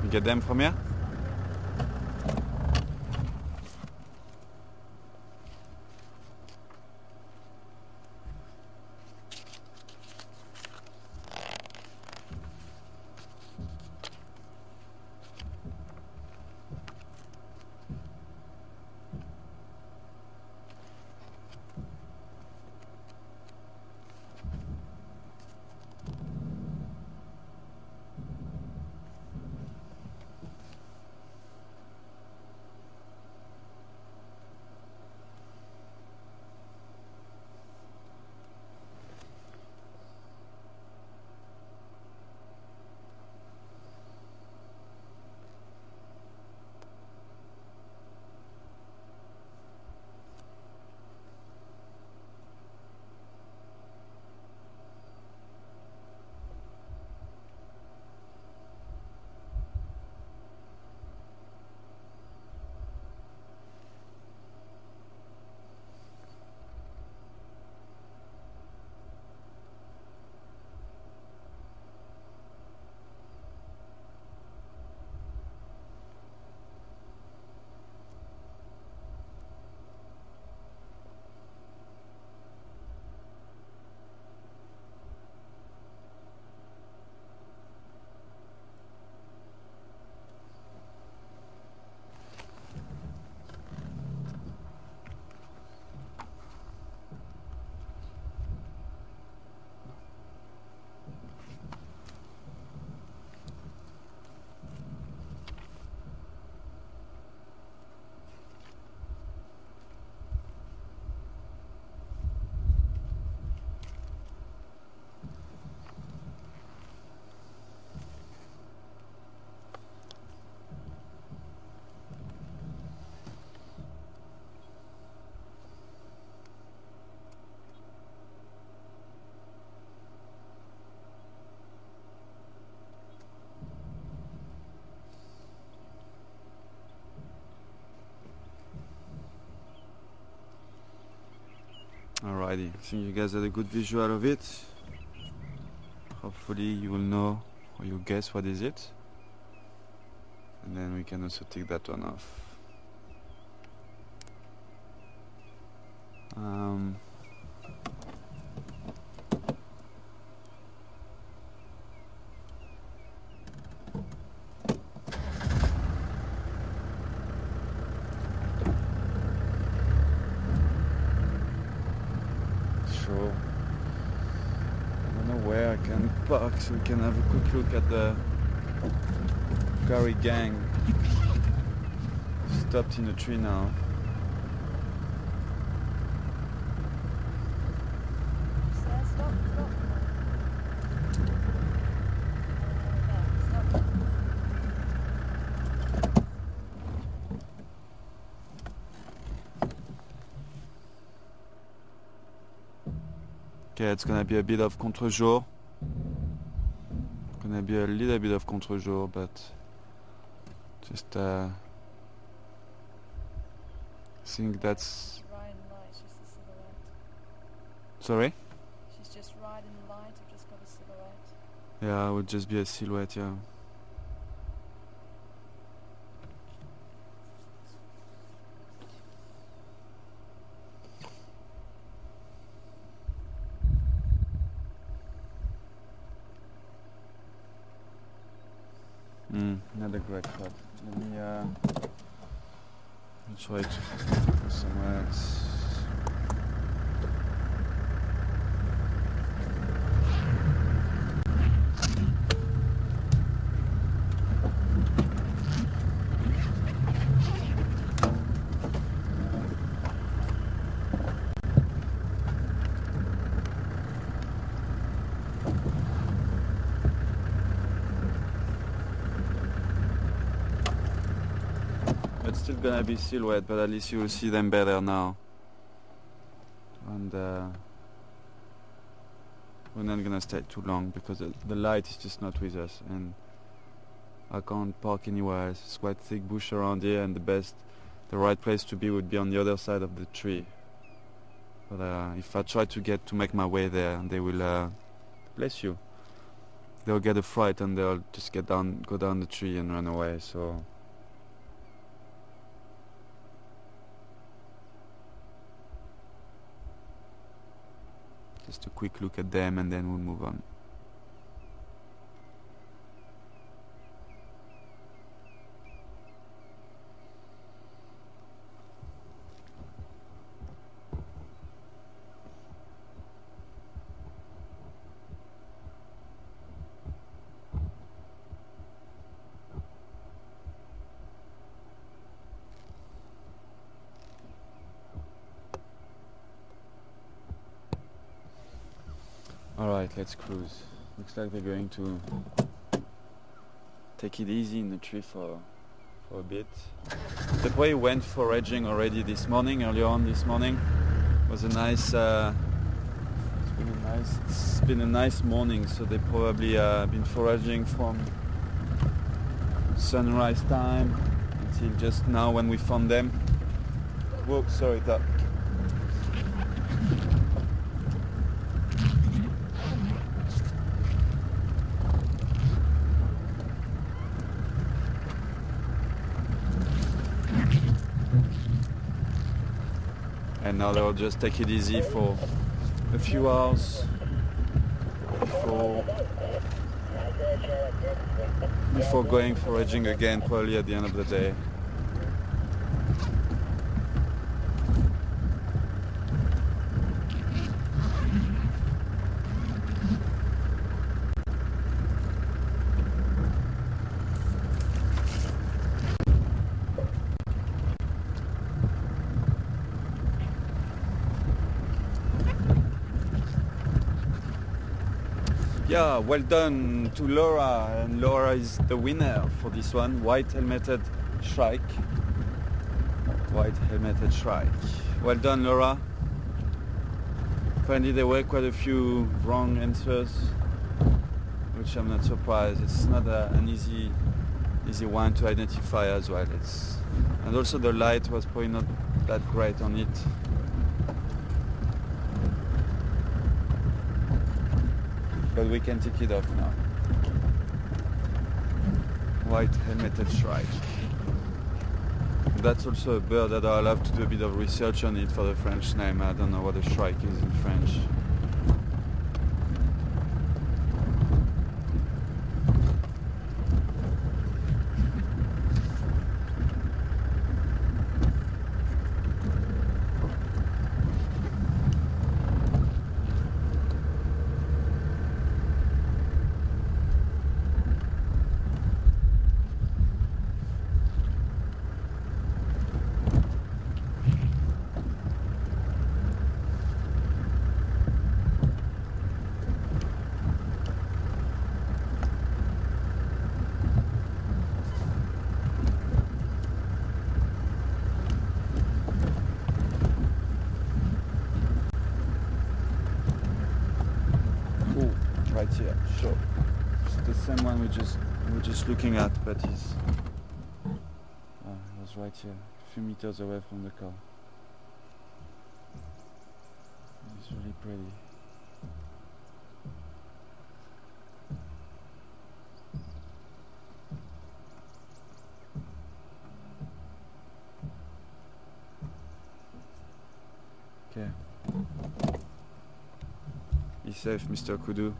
You get them from here? I think you guys had a good visual of it. Hopefully you will know or you guess what is it. and then we can also take that one off. Um, sure. I don't know where I can park so we can have a quick look at the Gary gang. Stopped in a tree now. Okay, it's gonna be a bit of contre-jour. A little bit of contre-jour, but just uh, think that's light, she's a silhouette. sorry. She's just riding light, I've just got a silhouette. Yeah, it would just be a silhouette. Yeah. Mm, not a great shot. Let me uh, let me try to go somewhere else. Still be silhouette, but at least you will see them better now. And uh, we're not gonna stay too long because the, the light is just not with us, and I can't park anywhere. else. It's quite thick bush around here, and the best, the right place to be would be on the other side of the tree. But uh, if I try to get to make my way there, they will, uh, bless you. They'll get a fright and they'll just get down, go down the tree and run away. So. Just a quick look at them and then we'll move on. Alright, let's cruise. Looks like they're going to take it easy in the tree for, for a bit. The boy went foraging already this morning, earlier on this morning. was a nice, uh, it's been a nice, it's been a nice morning, so they probably uh, been foraging from sunrise time until just now when we found them. Whoa, sorry, that. Now they'll just take it easy for a few hours. Before before going foraging again probably at the end of the day Yeah, well done to Laura, and Laura is the winner for this one. White helmeted shrike. White helmeted shrike. Well done, Laura. Apparently there were quite a few wrong answers, which I'm not surprised. It's not a, an easy, easy one to identify as well. It's and also the light was probably not that great on it. But we can take it off now. white helmeted shrike. That's also a bird that I'll have to do a bit of research on it for the French name. I don't know what a shrike is in French. Ooh, right here. Sure. It's the same one we just we were just looking at, but he's ah, he was right here, a few meters away from the car. It's really pretty. Okay. Be safe, Mr. Kudu.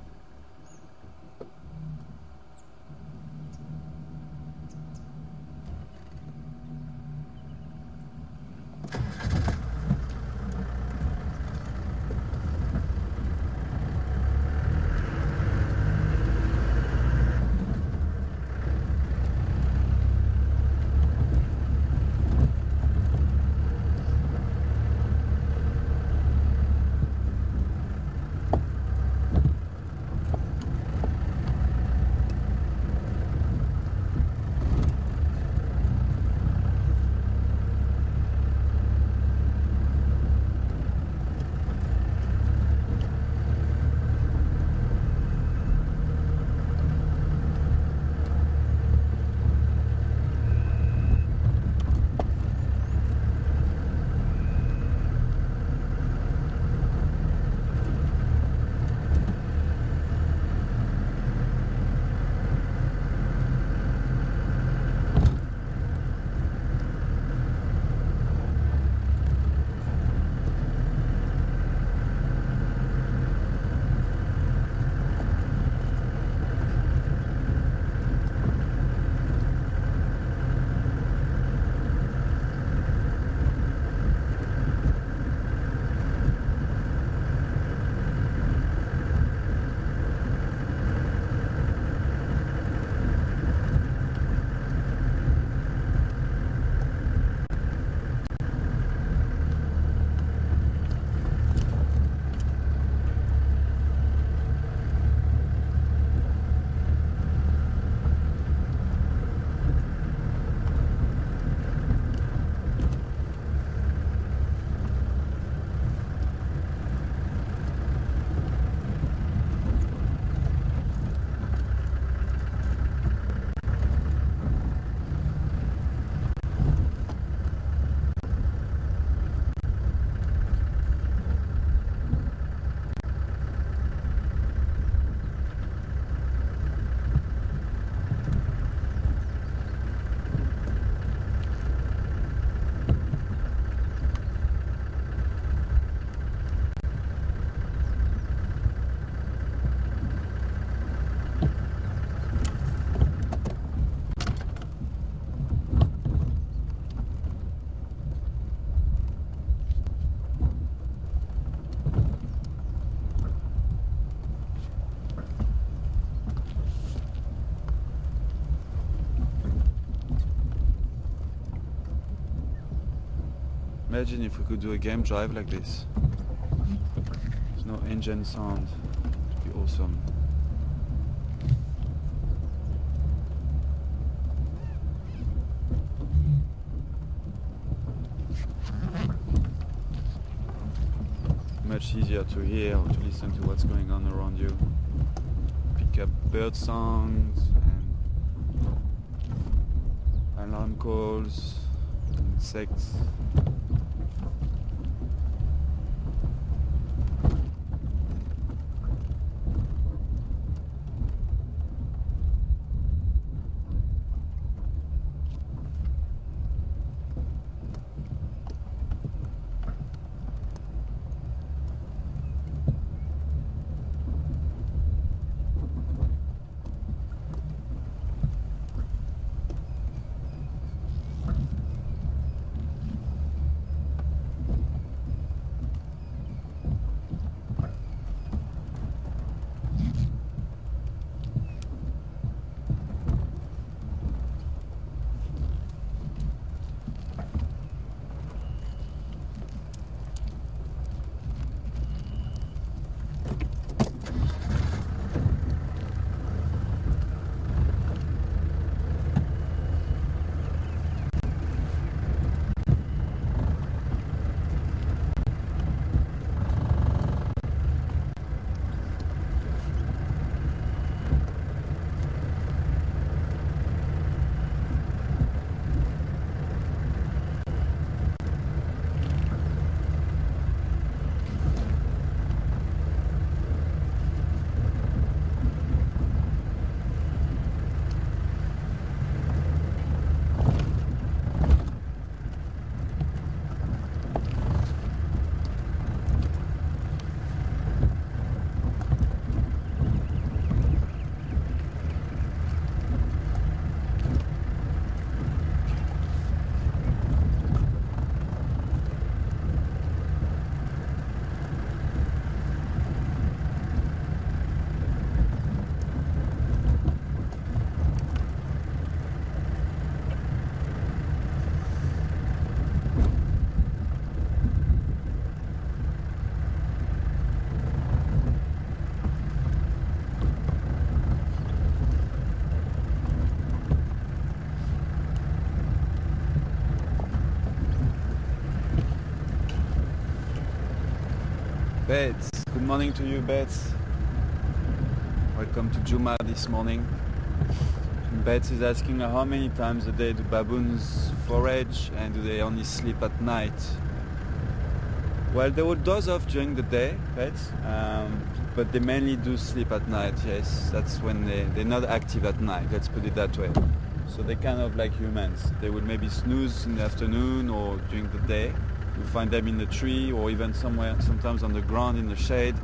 Imagine if we could do a game drive like this. There's no engine sound. It'd be awesome. Much easier to hear or to listen to what's going on around you. Pick up bird songs and alarm calls, insects. Bets, good morning to you, Bets. Welcome to Djuma this morning. Bets is asking how many times a day do baboons forage and do they only sleep at night? Well, they will doze off during the day, Bets, um, but they mainly do sleep at night, yes. That's when they, they're not active at night, let's put it that way. So they're kind of like humans. They would maybe snooze in the afternoon or during the day. You find them in the tree or even somewhere, sometimes on the ground in the shade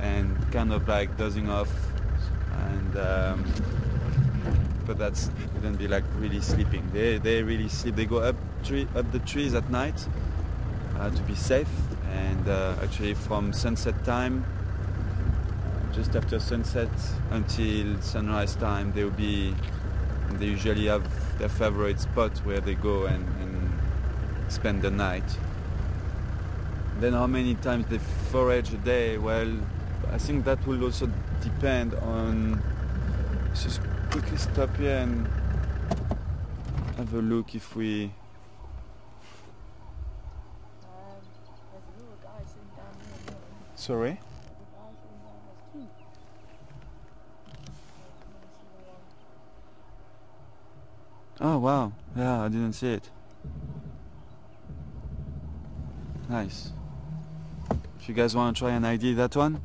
and kind of like dozing off. And um, but that's wouldn't be like really sleeping. They they really sleep. They go up tree up the trees at night uh, to be safe. And uh, actually from sunset time, just after sunset until sunrise time, they will be. They usually have their favorite spot where they go and spend the night. Then how many times they forage a day? Well, I think that will also depend on. Just quickly stop here and have a look if we. Sorry. Oh wow, yeah, I didn't see it. Nice. If you guys want to try and ID that one.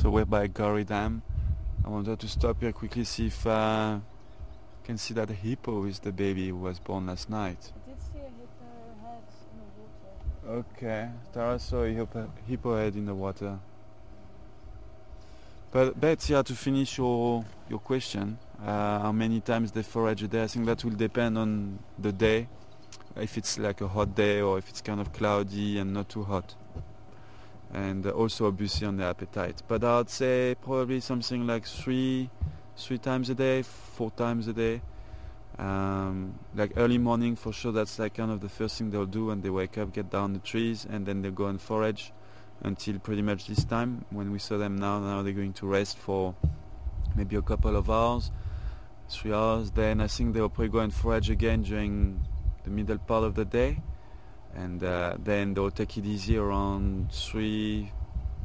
So we're by Gowrie Dam. I wanted to stop here quickly see if uh, can see that hippo is the baby who was born last night. I did see a hippo head in the water. Okay, Tara saw a hippo, hippo head in the water. But Bets, yeah, to finish your your question, how many times they forage a day? I think that will depend on the day, if it's like a hot day or if it's kind of cloudy and not too hot, and uh, also obviously on the appetite. But I'd say probably something like three, three times a day, four times a day. Um, like early morning for sure. That's like kind of the first thing they'll do when they wake up, get down the trees, and then they'll go and forage until pretty much this time. When we saw them now, now they're going to rest for maybe a couple of hours, three hours. Then I think they'll probably go and forage again during the middle part of the day, and uh, then they'll take it easy around three,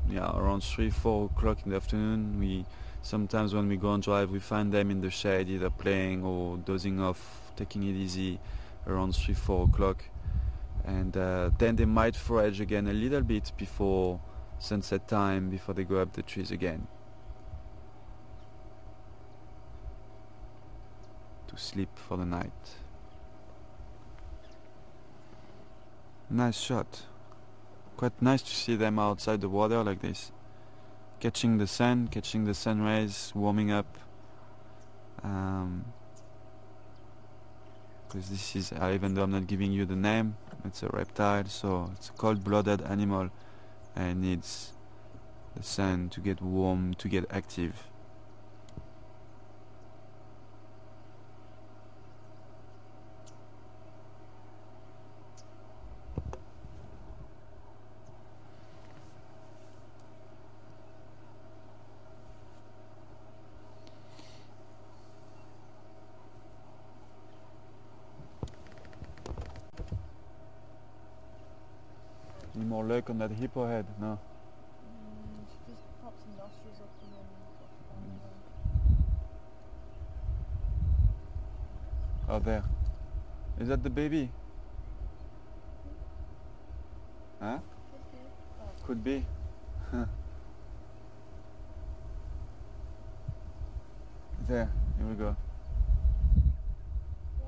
yeah, around three, four o'clock in the afternoon. We sometimes when we go on drive, we find them in the shade, either playing or dozing off, taking it easy around three, four o'clock and uh, then they might forage again a little bit before sunset time before they go up the trees again sleep for the night. Nice shot. Quite nice to see them outside the water like this. Catching the sun catching the sun rays warming up. Um, because this is uh, even though I'm not giving you the name it's a reptile so it's a cold-blooded animal and needs the sun to get warm to get active any more luck on that hippo head no? She just pops her nostrils up and then drops down. out there. Is that the baby? Huh? Could be. There here we go.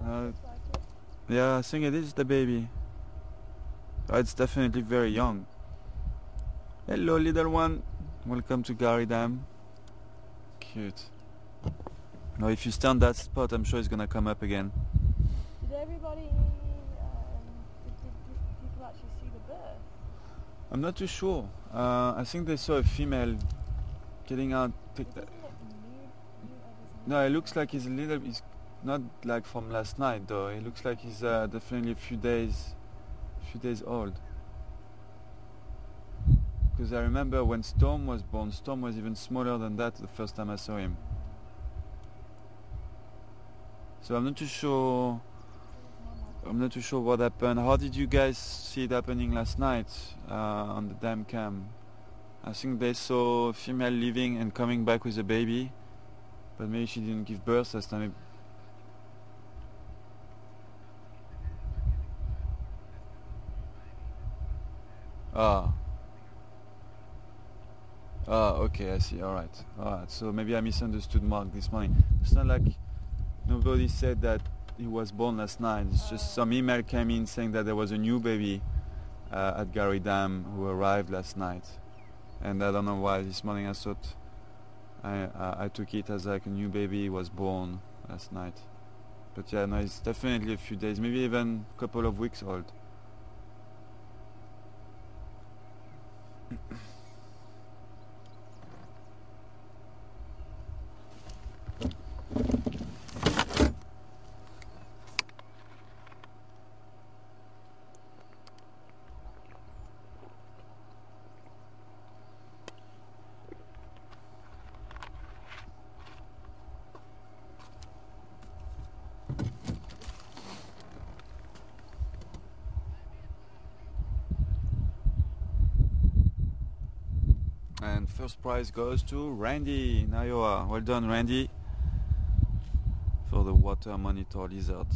Yeah, Uh, looks like it. Yeah, I think it is the baby. Oh, it's definitely very young. Hello, little one. Welcome to Gowrie Dam. Cute. Now, if you stand that spot, I'm sure it's gonna come up again. Did everybody, um, did, did, did people actually see the birth? I'm not too sure. Uh, I think they saw a female getting out. Take It that. look new, new everything. No, it looks like he's a little. He's not like from last night though. It looks like he's uh, definitely a few days, few days old. Because I remember when Storm was born, Storm was even smaller than that the first time I saw him. So I'm not too sure. I'm not too sure what happened. How did you guys see it happening last night uh, on the dam cam? I think they saw a female leaving and coming back with a baby, but maybe she didn't give birth last time. Ah. Ah, okay, I see. All right, all right. So maybe I misunderstood Mark this morning. It's not like nobody said that he was born last night. It's just some email came in saying that there was a new baby uh, at Gowrie Dam who arrived last night, and I don't know why this morning I thought I I, I took it as like a new baby was born last night. But yeah, no, it's definitely a few days, maybe even a couple of weeks old. First prize goes to Randy in Iowa. Well done, Randy, for the water monitor lizard.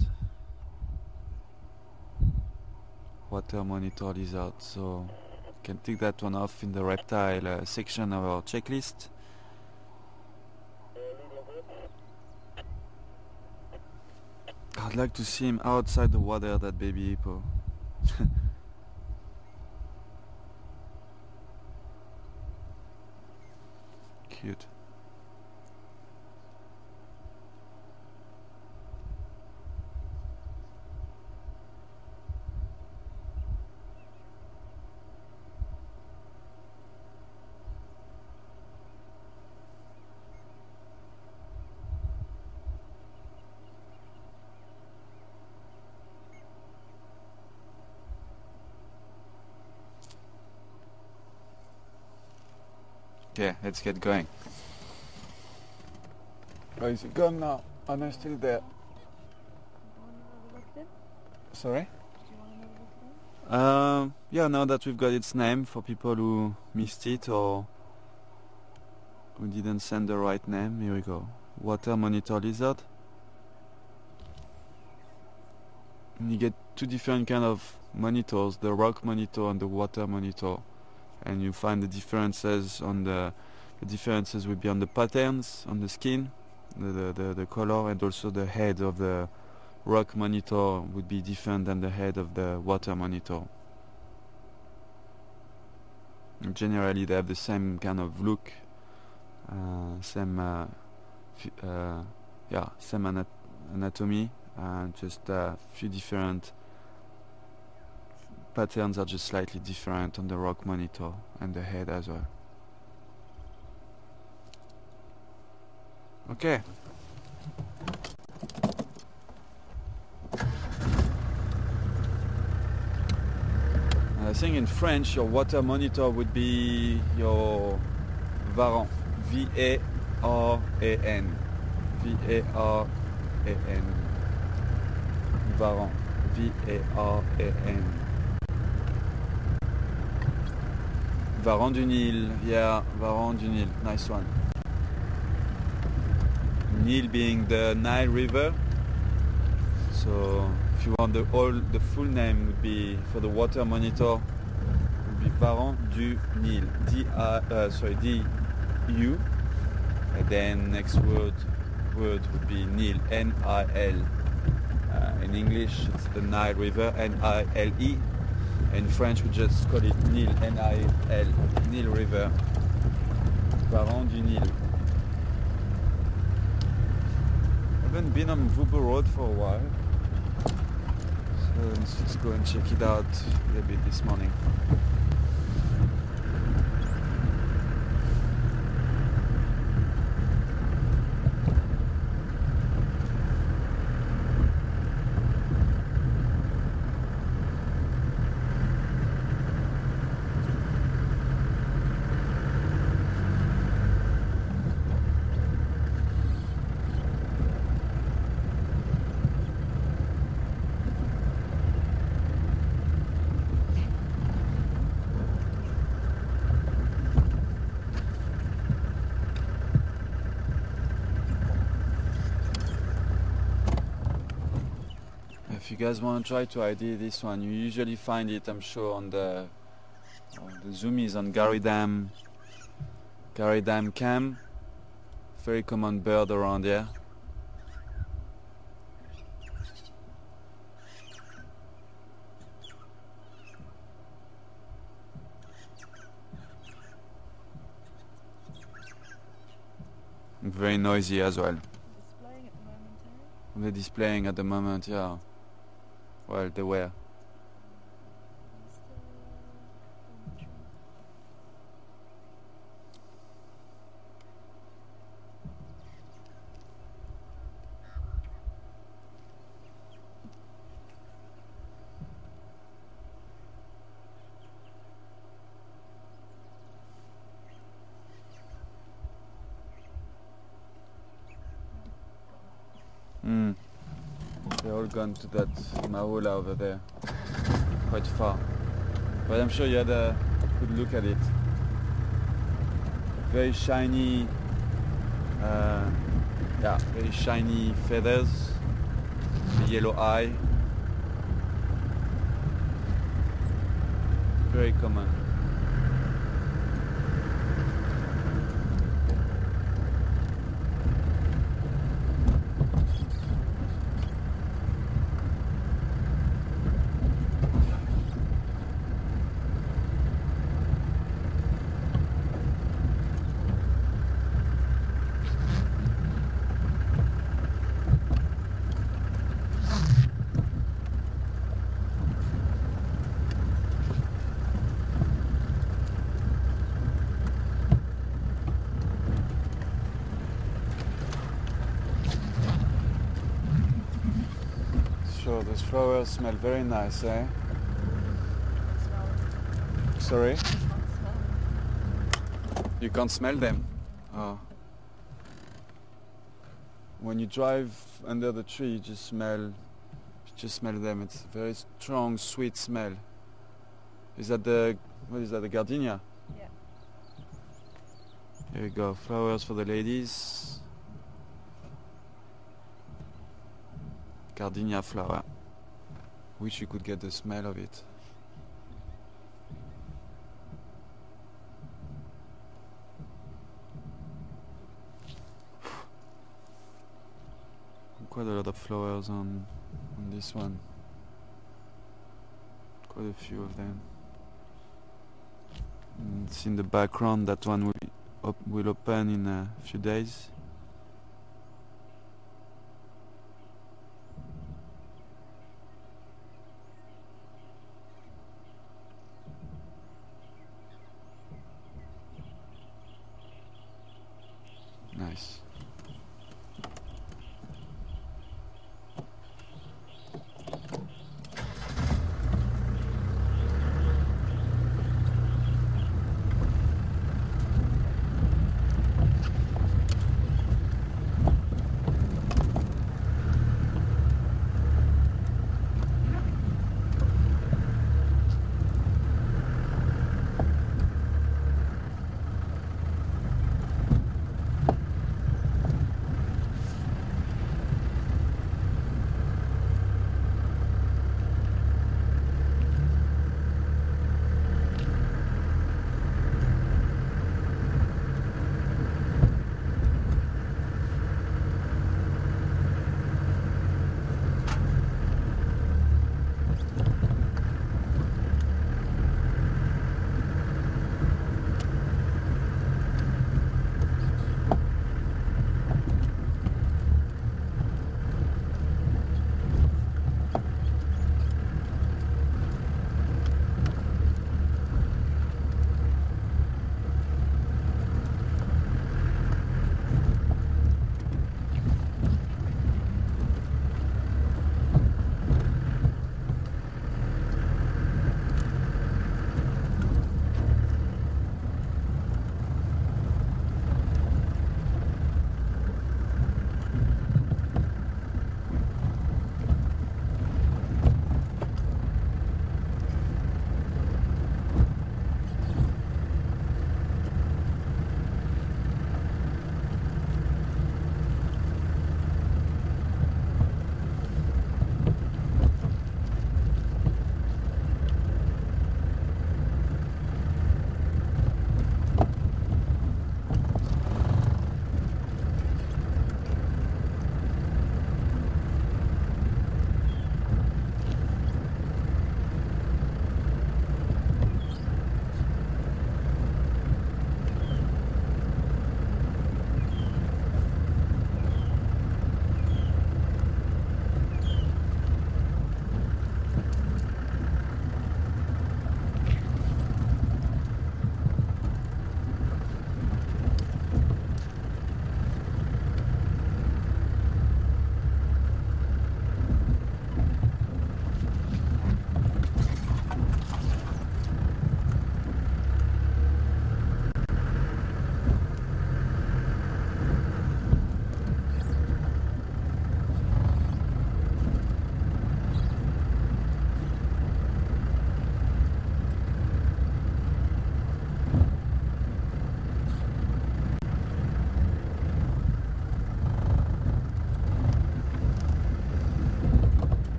Water monitor lizard. So can tick that one off in the reptile uh, section of our checklist. I'd like to see him outside the water, that baby hippo. Cute. Okay, let's get going. Is it gone now? Am I still there? Sorry? Um, yeah, now that we've got its name for people who missed it or who didn't send the right name, here we go. Water monitor lizard. And you get two different kind of monitors, the rock monitor and the water monitor. And you find the differences on the the differences would be on the patterns on the skin, the, the, the, color and also the head of the rock monitor would be different than the head of the water monitor. Generally they have the same kind of look, uh, same uh, uh, yeah, same anat- anatomy, just a few different patterns are just slightly different on the rock monitor and the head as well. Okay. I think in French your water monitor would be your Varan. V-A-R-A-N. V-A-R-A-N. Varan. V-A-R-A-N. Varan du Nil. Yeah, Varan du Nil. Nice one. Nil being the Nile River. So if you want the the full name would be for the water monitor would be Varan du Nil. D I uh, sorry D U and then next word word would be Nil N I L. Uh, in English it's the Nile River N I L E. In French we just call it Nil N I L Nil River. Varan du Nil. Haven't been on Vubu Road for a while. So let's just go and check it out a bit this morning. You guys want to try to ID this one, you usually find it, I'm sure, on the uh, the zoomies on Gowrie Dam, Gowrie Dam Cam. Very common bird around here. Very noisy as well. Displaying at the moment, eh? They're displaying at the moment, yeah. Well, they were. Still dormitory. Mm. To that Maola over there. Quite far. But I'm sure you had a good look at it. Very shiny, uh, yeah, very shiny feathers, the yellow eye. Very common. Sure, smell very nice, eh? Sorry? Can't smell it. You can't smell them. Oh. When you drive under the tree, you just smell, you just smell them. It's a very strong, sweet smell. Is that the, what is that, the gardenia? Yeah. Here we go, flowers for the ladies. Gardenia flower. I wish you could get the smell of it. Quite a lot of flowers on, on this one. Quite a few of them. And it's in the background. That one will op- will open in a few days.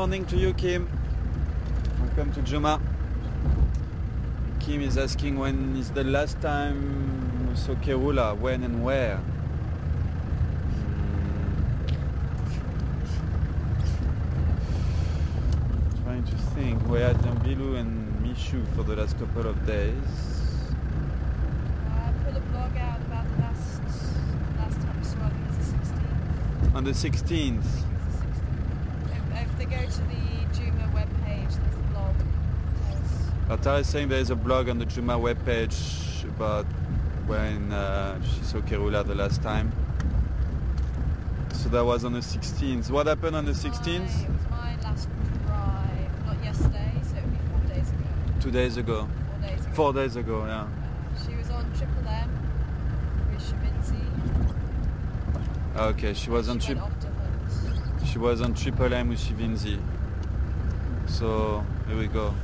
morning to you, Kim. Welcome to Djuma. Kim is asking when is the last time we saw Karula, when and where. Hmm. Trying to think, we had Jambilu and Mishu for the last couple of days. on the 16th. Saying there is a blog on the Djuma webpage about when uh, she saw Karula the last time. So that was on the 16th. What happened on the 16th? It was my last drive, not yesterday, so it would be four days ago. Two days ago. Four days ago. Four days ago, yeah. Uh, she was on Triple M with Shaminzi. Okay, she was on she trip. went off to hunt. She was on Triple M with Shivinzi. So here we go.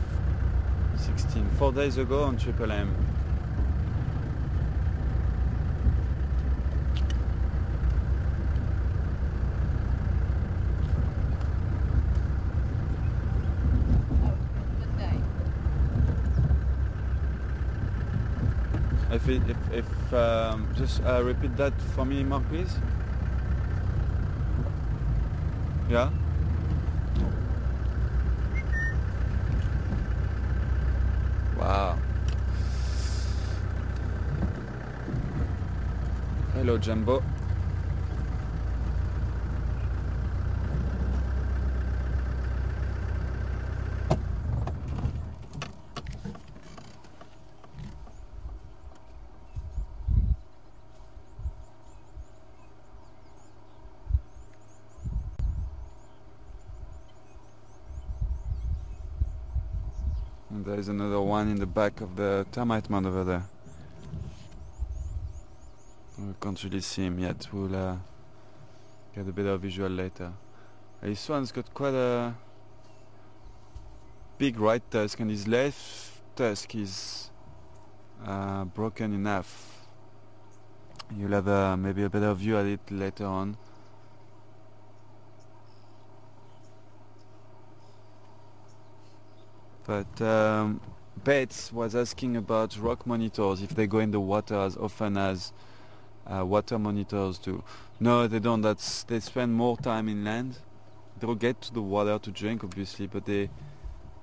16. Four days ago on Triple M. If, it, if, if um, just uh, repeat that for me, Mark, please. Yeah. Wow. Jumbo. And there is another one in the back of the termite mound over there. Can't really see him yet. We'll uh, get a better visual later. Uh, This one's got quite a big right tusk, and his left tusk is uh, broken enough. You'll have uh, maybe a better view at it later on. But um, Bates was asking about rock monitors if they go in the water as often as uh, water monitors do. No, they don't. That's they spend more time inland. They'll get to the water to drink, obviously, but they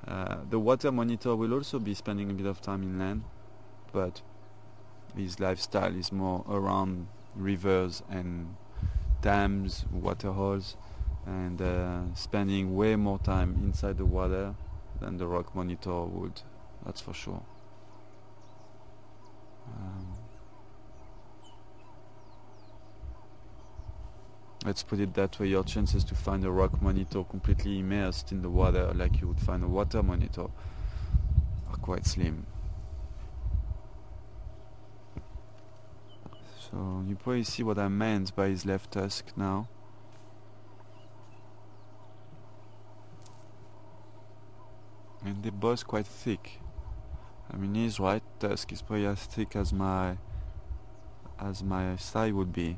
uh, the water monitor will also be spending a bit of time inland. But his lifestyle is more around rivers and dams, water holes, and uh, spending way more time inside the water than the rock monitor would. That's for sure. Um, let's put it that way: your chances to find a rock monitor completely immersed in the water, like you would find a water monitor, are quite slim. So you probably see what I meant by his left tusk now. and they're both quite thick. I mean, his right tusk is probably as thick as my as my thigh would be.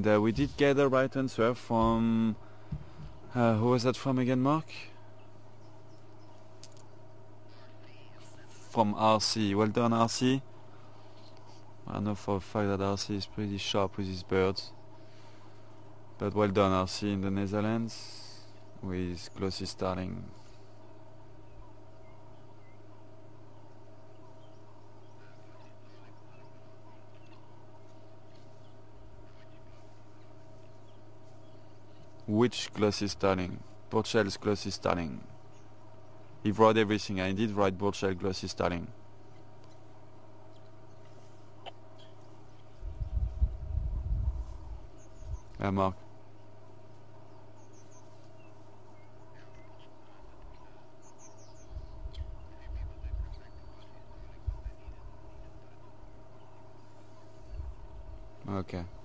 And uh, we did get the right answer from. Uh, who was that from again, Mark? From RC. Well done, RC. I know for a fact that RC is pretty sharp with his birds. But well done, RC in the Netherlands with Glossy Starling. Which class is Glossy Starling? Burchell's is Starling. He wrote everything. I did write Burchell Glossy Starling. Yeah, Mark. Excuse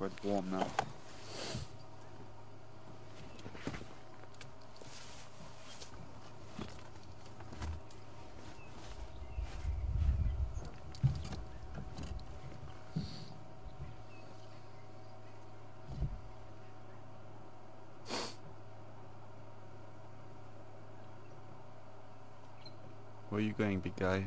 quite warm now. Where are you going, big guy?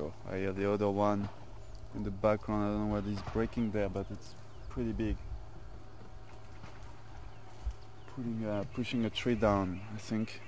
Sure, I hear the other one in the background. I don't know what is breaking there, but it's pretty big. Putting, uh, pushing a tree down, I think.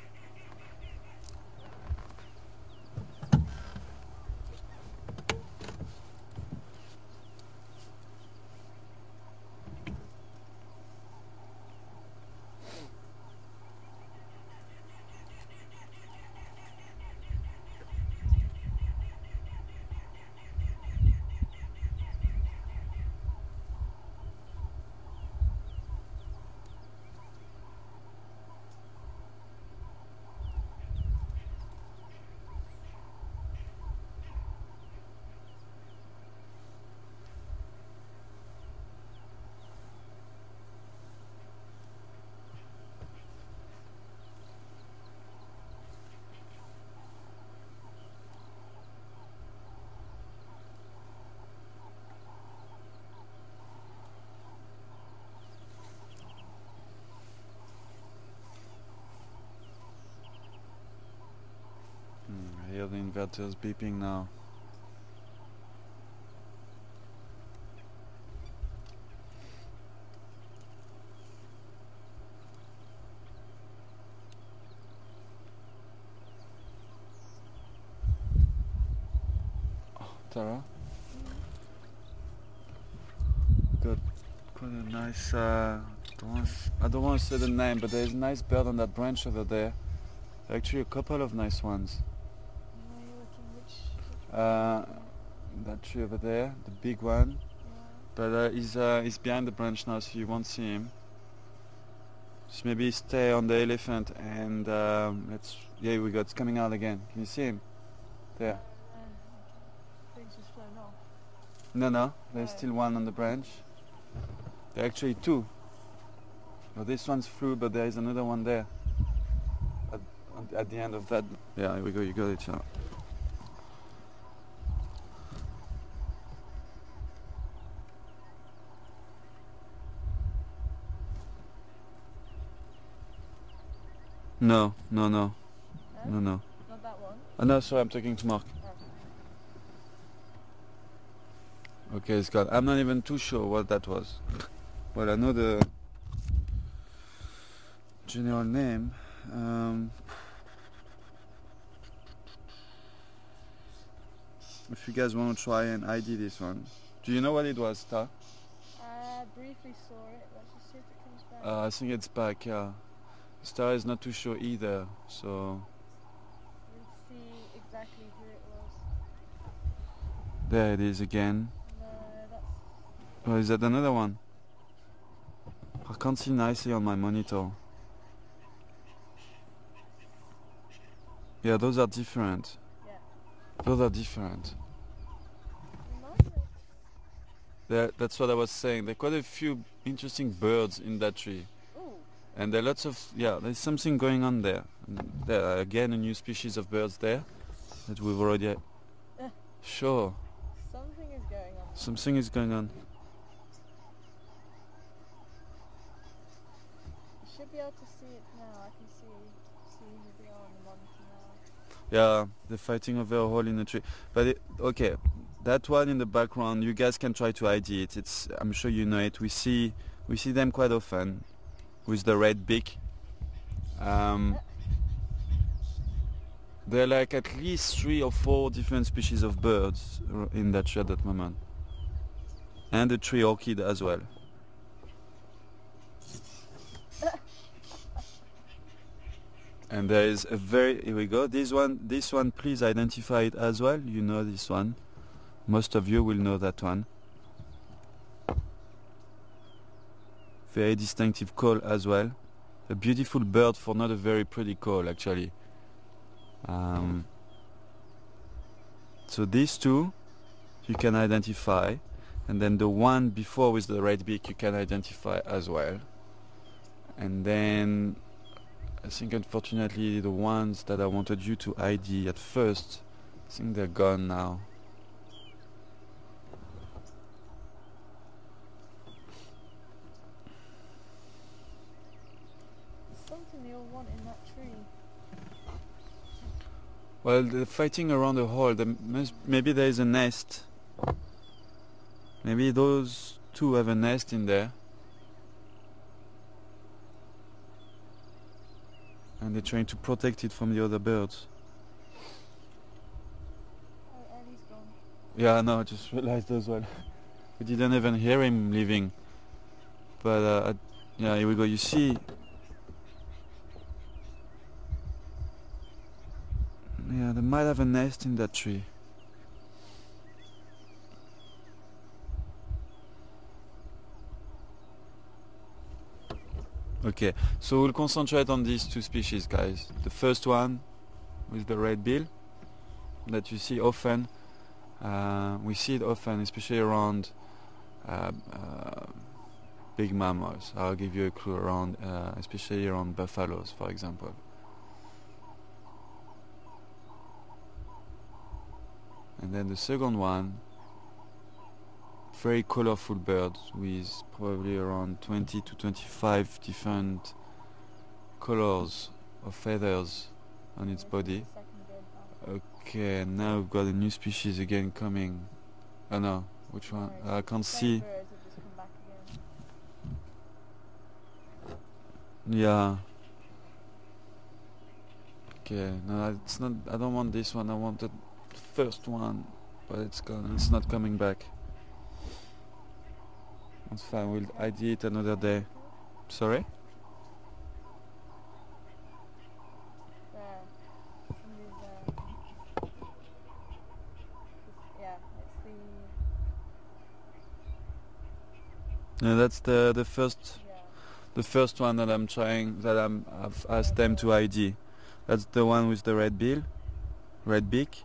it is beeping now. Oh, Tara? Got quite a nice, uh, I don't want to say the name, but there's a nice bird on that branch over there. Actually a couple of nice ones. Uh, that tree over there, the big one. But uh, he's uh, he's behind the branch now, so you won't see him. Just maybe stay on the elephant and um, let's. Yeah, we got. It's coming out again. Can you see him? There. Things just flown off. No, no. There's Oh. still one on the branch. There are actually two. Well, this one's flew, but there is another one there. At, at- at the end of that. Yeah, here we go. You got it. Yeah. No, no, no, No? no, no. Not that one. Oh, no, sorry, I'm talking to Mark. Oh. Okay, Scott. I'm not even too sure what that was. well, I know the general name. Um, if you guys want to try and ID this one, do you know what it was, Star? Uh, briefly saw it. Let's just see if it comes back. Uh, I think it's back. Yeah, Star is not too sure either. So We'll see exactly who it was. there it is again. No, that's Oh, is that another one? I can't see nicely on my monitor. Yeah, those are different. yeah. Those are different. There, that's what I was saying. There are quite a few interesting birds in that tree. And there are lots of, yeah, there's something going on there. And there are again a new species of birds there that we've already... Eh. Sure, Something is going on. something is going on. You should be able to see it now. I can see see who they are on the monitor now. Yeah, they're fighting over a hole in the tree. But it, okay, that one in the background, you guys can try to ID it. It's, I'm sure you know it. We see, we see them quite often, with the red beak. Um, there are like at least three or four different species of birds in that tree at moment, and the tree orchid as well. And there is a very here we go. This one this one please identify it as well. You know this one. Most of you will know that one. Very distinctive call as well. A beautiful bird for not a very pretty call actually. Um, so these two you can identify and then the one before with the red beak you can identify as well. And then I think unfortunately the ones that I wanted you to ID at first, I think they're gone now. There's something they all want in that tree. Well, they're fighting around the hole. Must, maybe there is a nest. Maybe those two have a nest in there. And they're trying to protect it from the other birds. Yeah, no, I just realized as well. we didn't even hear him leaving. But uh, I- yeah, here we go. You see, yeah, they might have a nest in that tree. Okay, so we'll concentrate on these two species, guys. The first one with the red bill that you see often. Uh, we see it often, especially around uh, uh, big mammals. I'll give you a clue around, uh, especially around buffaloes, for example. And then the second one, very colorful bird with probably around 20 to 25 different colors of feathers on its body. the second bird back. Okay, now we've got a new species again coming. Oh no, which one? I can't see. birds have just come back again. Yeah. Okay, no, it's not. I don't want this one. I want first one. but it's gone. It's not coming back. That's fine. We'll ID it another day. Sorry. Yeah, that's the the first the first one that I'm trying that I'm I've asked them to ID. That's the one with the red bill, red beak.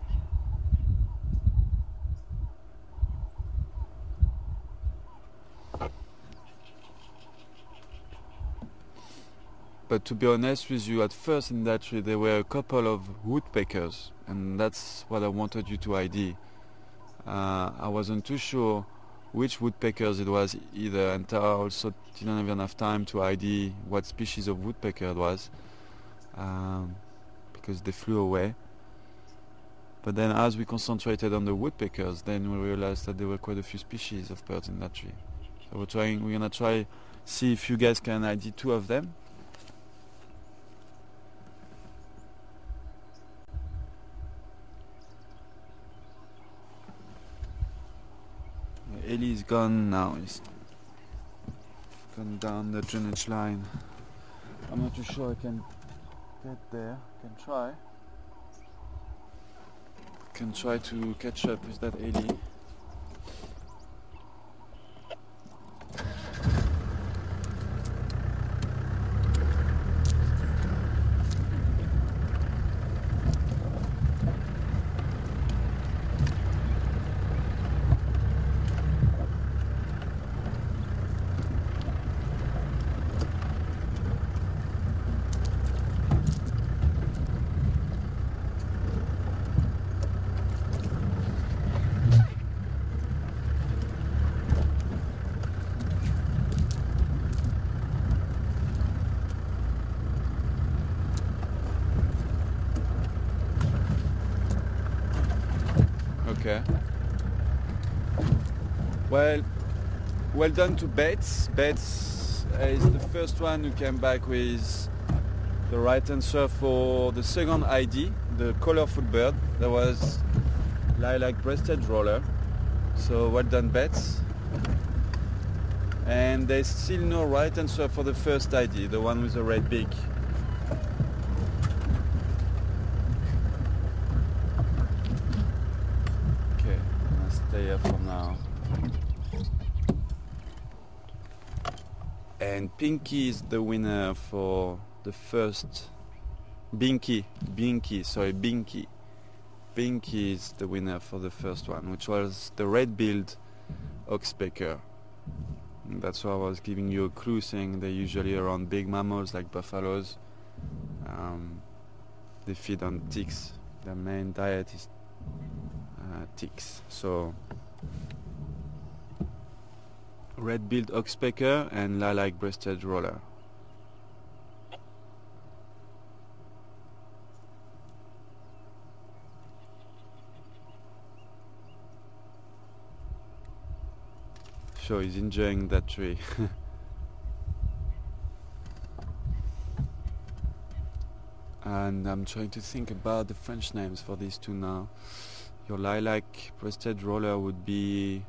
But to be honest with you, at first in that tree there were a couple of woodpeckers, and that's what I wanted you to ID. Uh, I wasn't too sure which woodpeckers it was either, and I also didn't have enough time to ID what species of woodpecker it was, um, because they flew away. But then, as we concentrated on the woodpeckers, then we realized that there were quite a few species of birds in that tree. So we're trying. We're gonna try see if you guys can ID two of them. Is gone now. He's gone down the drainage line. I'm not too sure I can get there. Can try. Can try to catch up with that Ellie. Okay. Well, well done to. Bates uh, is the first one who came back with the right answer for the second ID, the colorful bird. That was lilac breasted roller. So well done, Bates. And there's still no right answer for the first ID, the one with the red beak. Okay, I'm gonna stay here for now. And Pinky is the winner for the first. Binky, Binky, sorry, Binky. Binky is the winner for the first one, which was the red-billed oxpecker. That's why I was giving you a clue saying they're usually around big mammals like buffaloes. Um, they feed on ticks. Their main diet is uh, ticks. So red-billed oxpecker and lilac-breasted roller. Sure, he's enjoying that tree. and I'm trying to think about the French names for these two now. Your lilac breasted roller would be,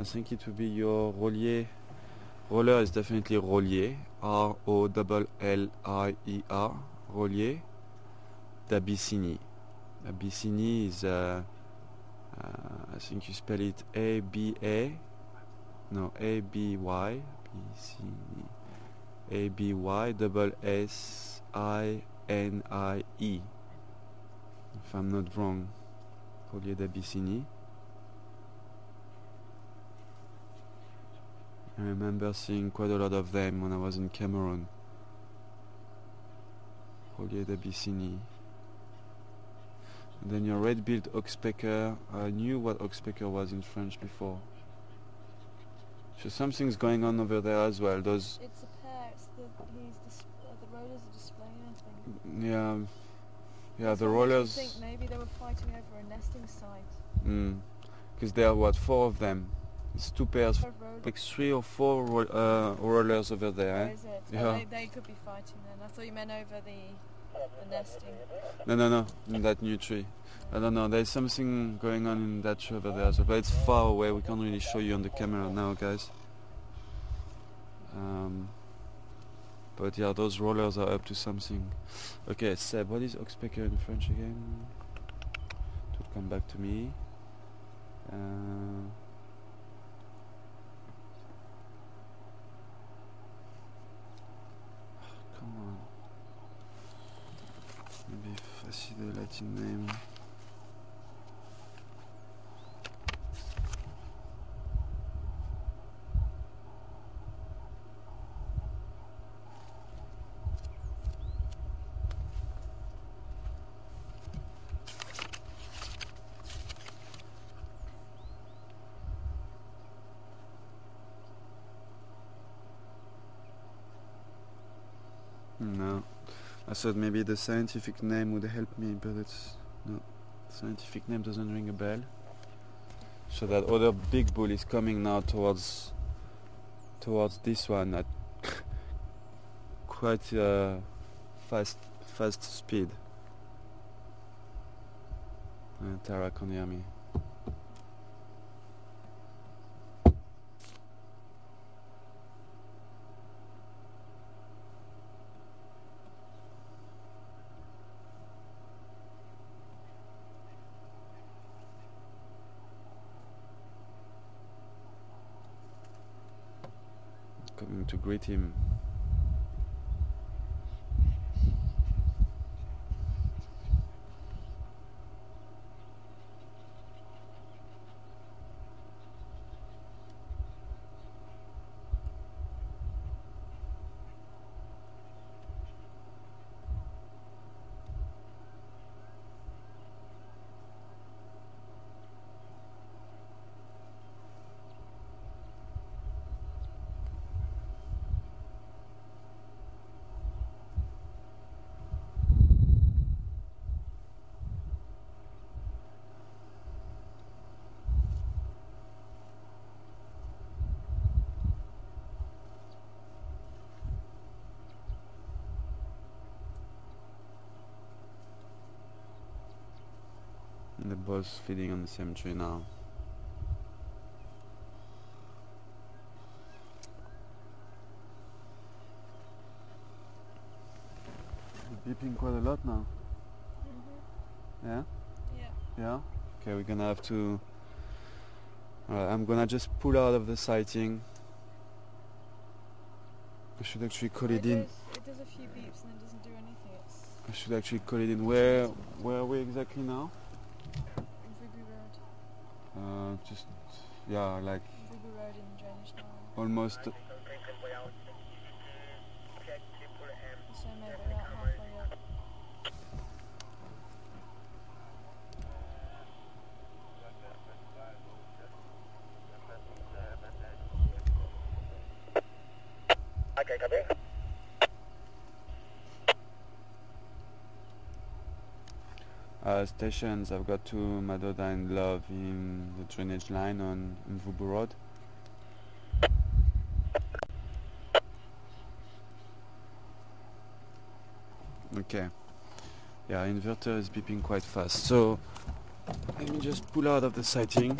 I think it would be your Rollier. Roller is definitely Rollier, R O L L I E R, Rollier. D'Abyssinie. Abyssinie is, uh, uh, I think you spell it A B A, no A B Y, Abyssinie. A B Y double S I N I E. If I'm not wrong. Rollier d'Abyssinie. I remember seeing quite a lot of them when I was in Cameroon. Rollier d'Abyssinie. Then your red-billed oxpecker. I knew what oxpecker was in French before. So something's going on over there as well. Those, It's a pair. It's the he's uh, the rollers are displaying. I think. yeah, yeah, That's the rollers. I think maybe they were fighting over a nesting site. Because there are what four of them. It's two pairs, like three or four ro- uh, rollers over there. Eh? is it? Yeah. Oh, they, they could be fighting then. I thought you meant over the the nesting. No, no, no, in that new tree. I don't know, there's something going on in that tree over there, but it's far away, we can't really show you on the camera now, guys. Um, but yeah, those rollers are up to something. Okay, Seb, what is Oxpecker in French again? To come back to me. Uh, come on. Maybe if I see your name. No. I thought maybe the scientific name would help me, but it's no. Scientific name doesn't ring a bell. So that other big bull is coming now towards towards this one at quite uh, fast fast speed. Uh, Tara can hear me. coming to greet him. And feeding on the same tree now. You're beeping quite a lot now. Mm-hmm. Yeah? Yeah. Yeah? Okay, we're gonna have to... Alright, I'm gonna just pull out of the sighting. I should actually call it it, in. does, it does a few beeps and then doesn't do anything. It's I should actually call it in. Where where are we exactly now? Just yeah, like Ruby Road in Drainage Line. almost. So maybe about halfway up. Okay, copy. Uh, stations. I've got two Madoda and Love in the drainage line on Mvubu Road. Okay. Yeah, inverter is beeping quite fast. So let me just pull out of the sighting.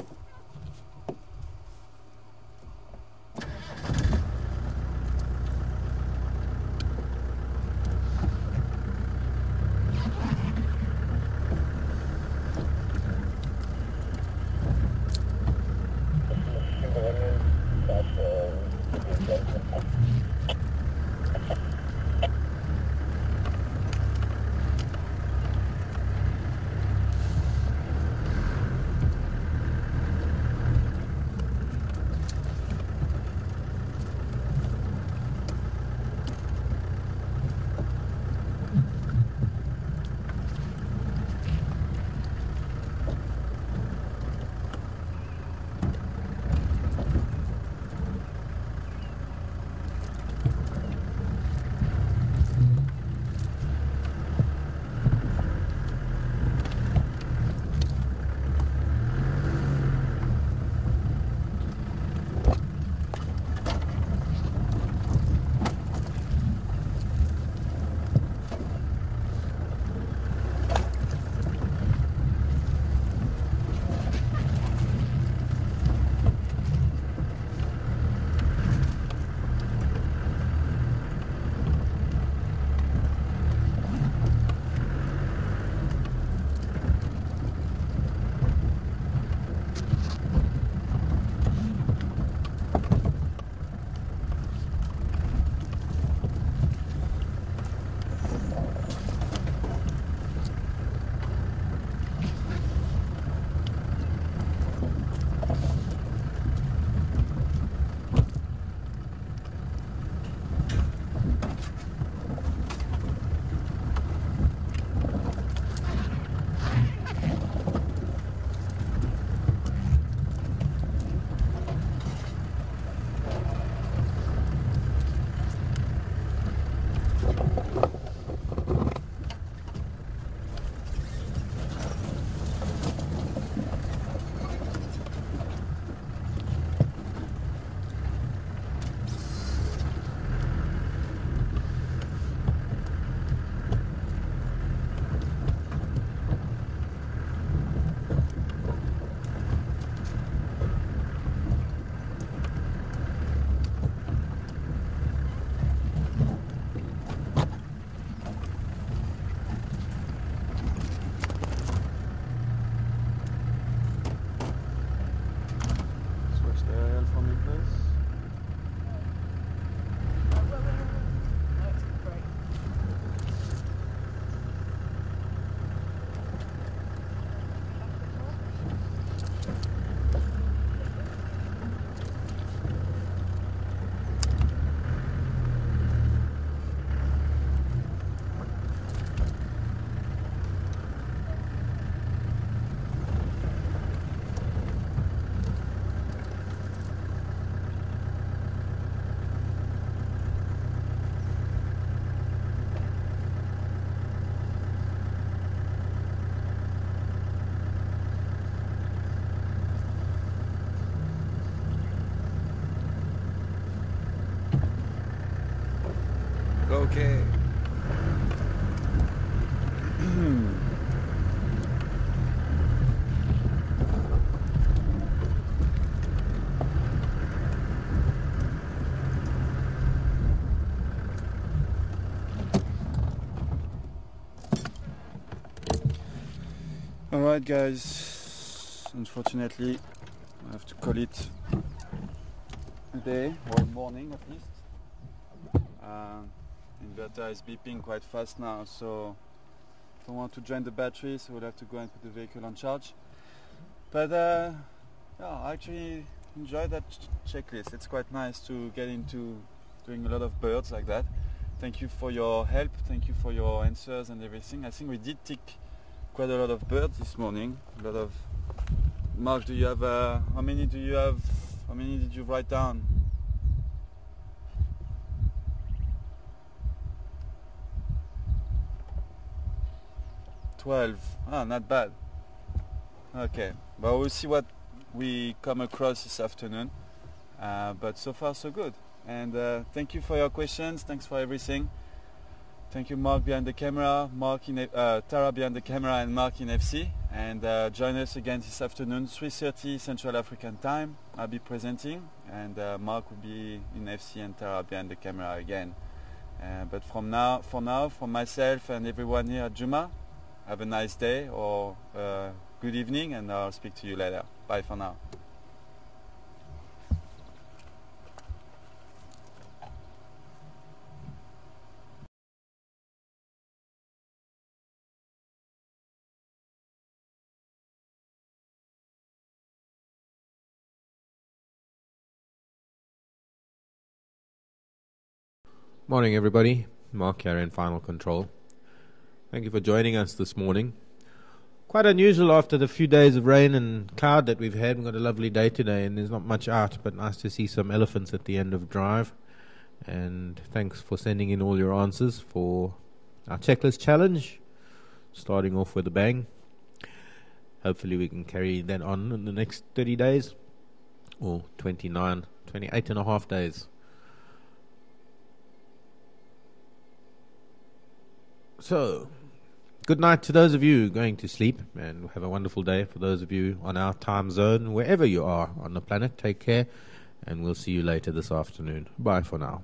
Alright guys, unfortunately I have to call it a day or morning at least. Uh, inverter is beeping quite fast now so don't want to drain the battery so we'll have to go and put the vehicle on charge. But uh, yeah, I actually enjoy that ch- checklist. It's quite nice to get into doing a lot of birds like that. Thank you for your help, thank you for your answers and everything. I think we did tick quite a lot of birds this morning. A lot of. Mark, do you have? Uh, how many do you have? How many did you write down? Twelve. Ah, not bad. Okay, but we'll see what we come across this afternoon. Uh, but so far so good. And uh, thank you for your questions. Thanks for everything. Thank you, Mark behind the camera, Mark in uh, Tara behind the camera, and Mark in FC. And uh, join us again this afternoon, 3:30 Central African Time. I'll be presenting, and uh, Mark will be in FC and Tara behind the camera again. Uh, but from now, for now, from myself and everyone here at Djuma, have a nice day or uh, good evening, and I'll speak to you later. Bye for now. Morning, everybody. Mark here in Final Control. Thank you for joining us this morning. Quite unusual after the few days of rain and cloud that we've had. We've got a lovely day today, and there's not much out, but nice to see some elephants at the end of drive. And thanks for sending in all your answers for our checklist challenge, starting off with a bang. Hopefully, we can carry that on in the next 30 days or 29, 28 and a half days. So, good night to those of you going to sleep, and have a wonderful day for those of you on our time zone, wherever you are on the planet. Take care, and we'll see you later this afternoon. Bye for now.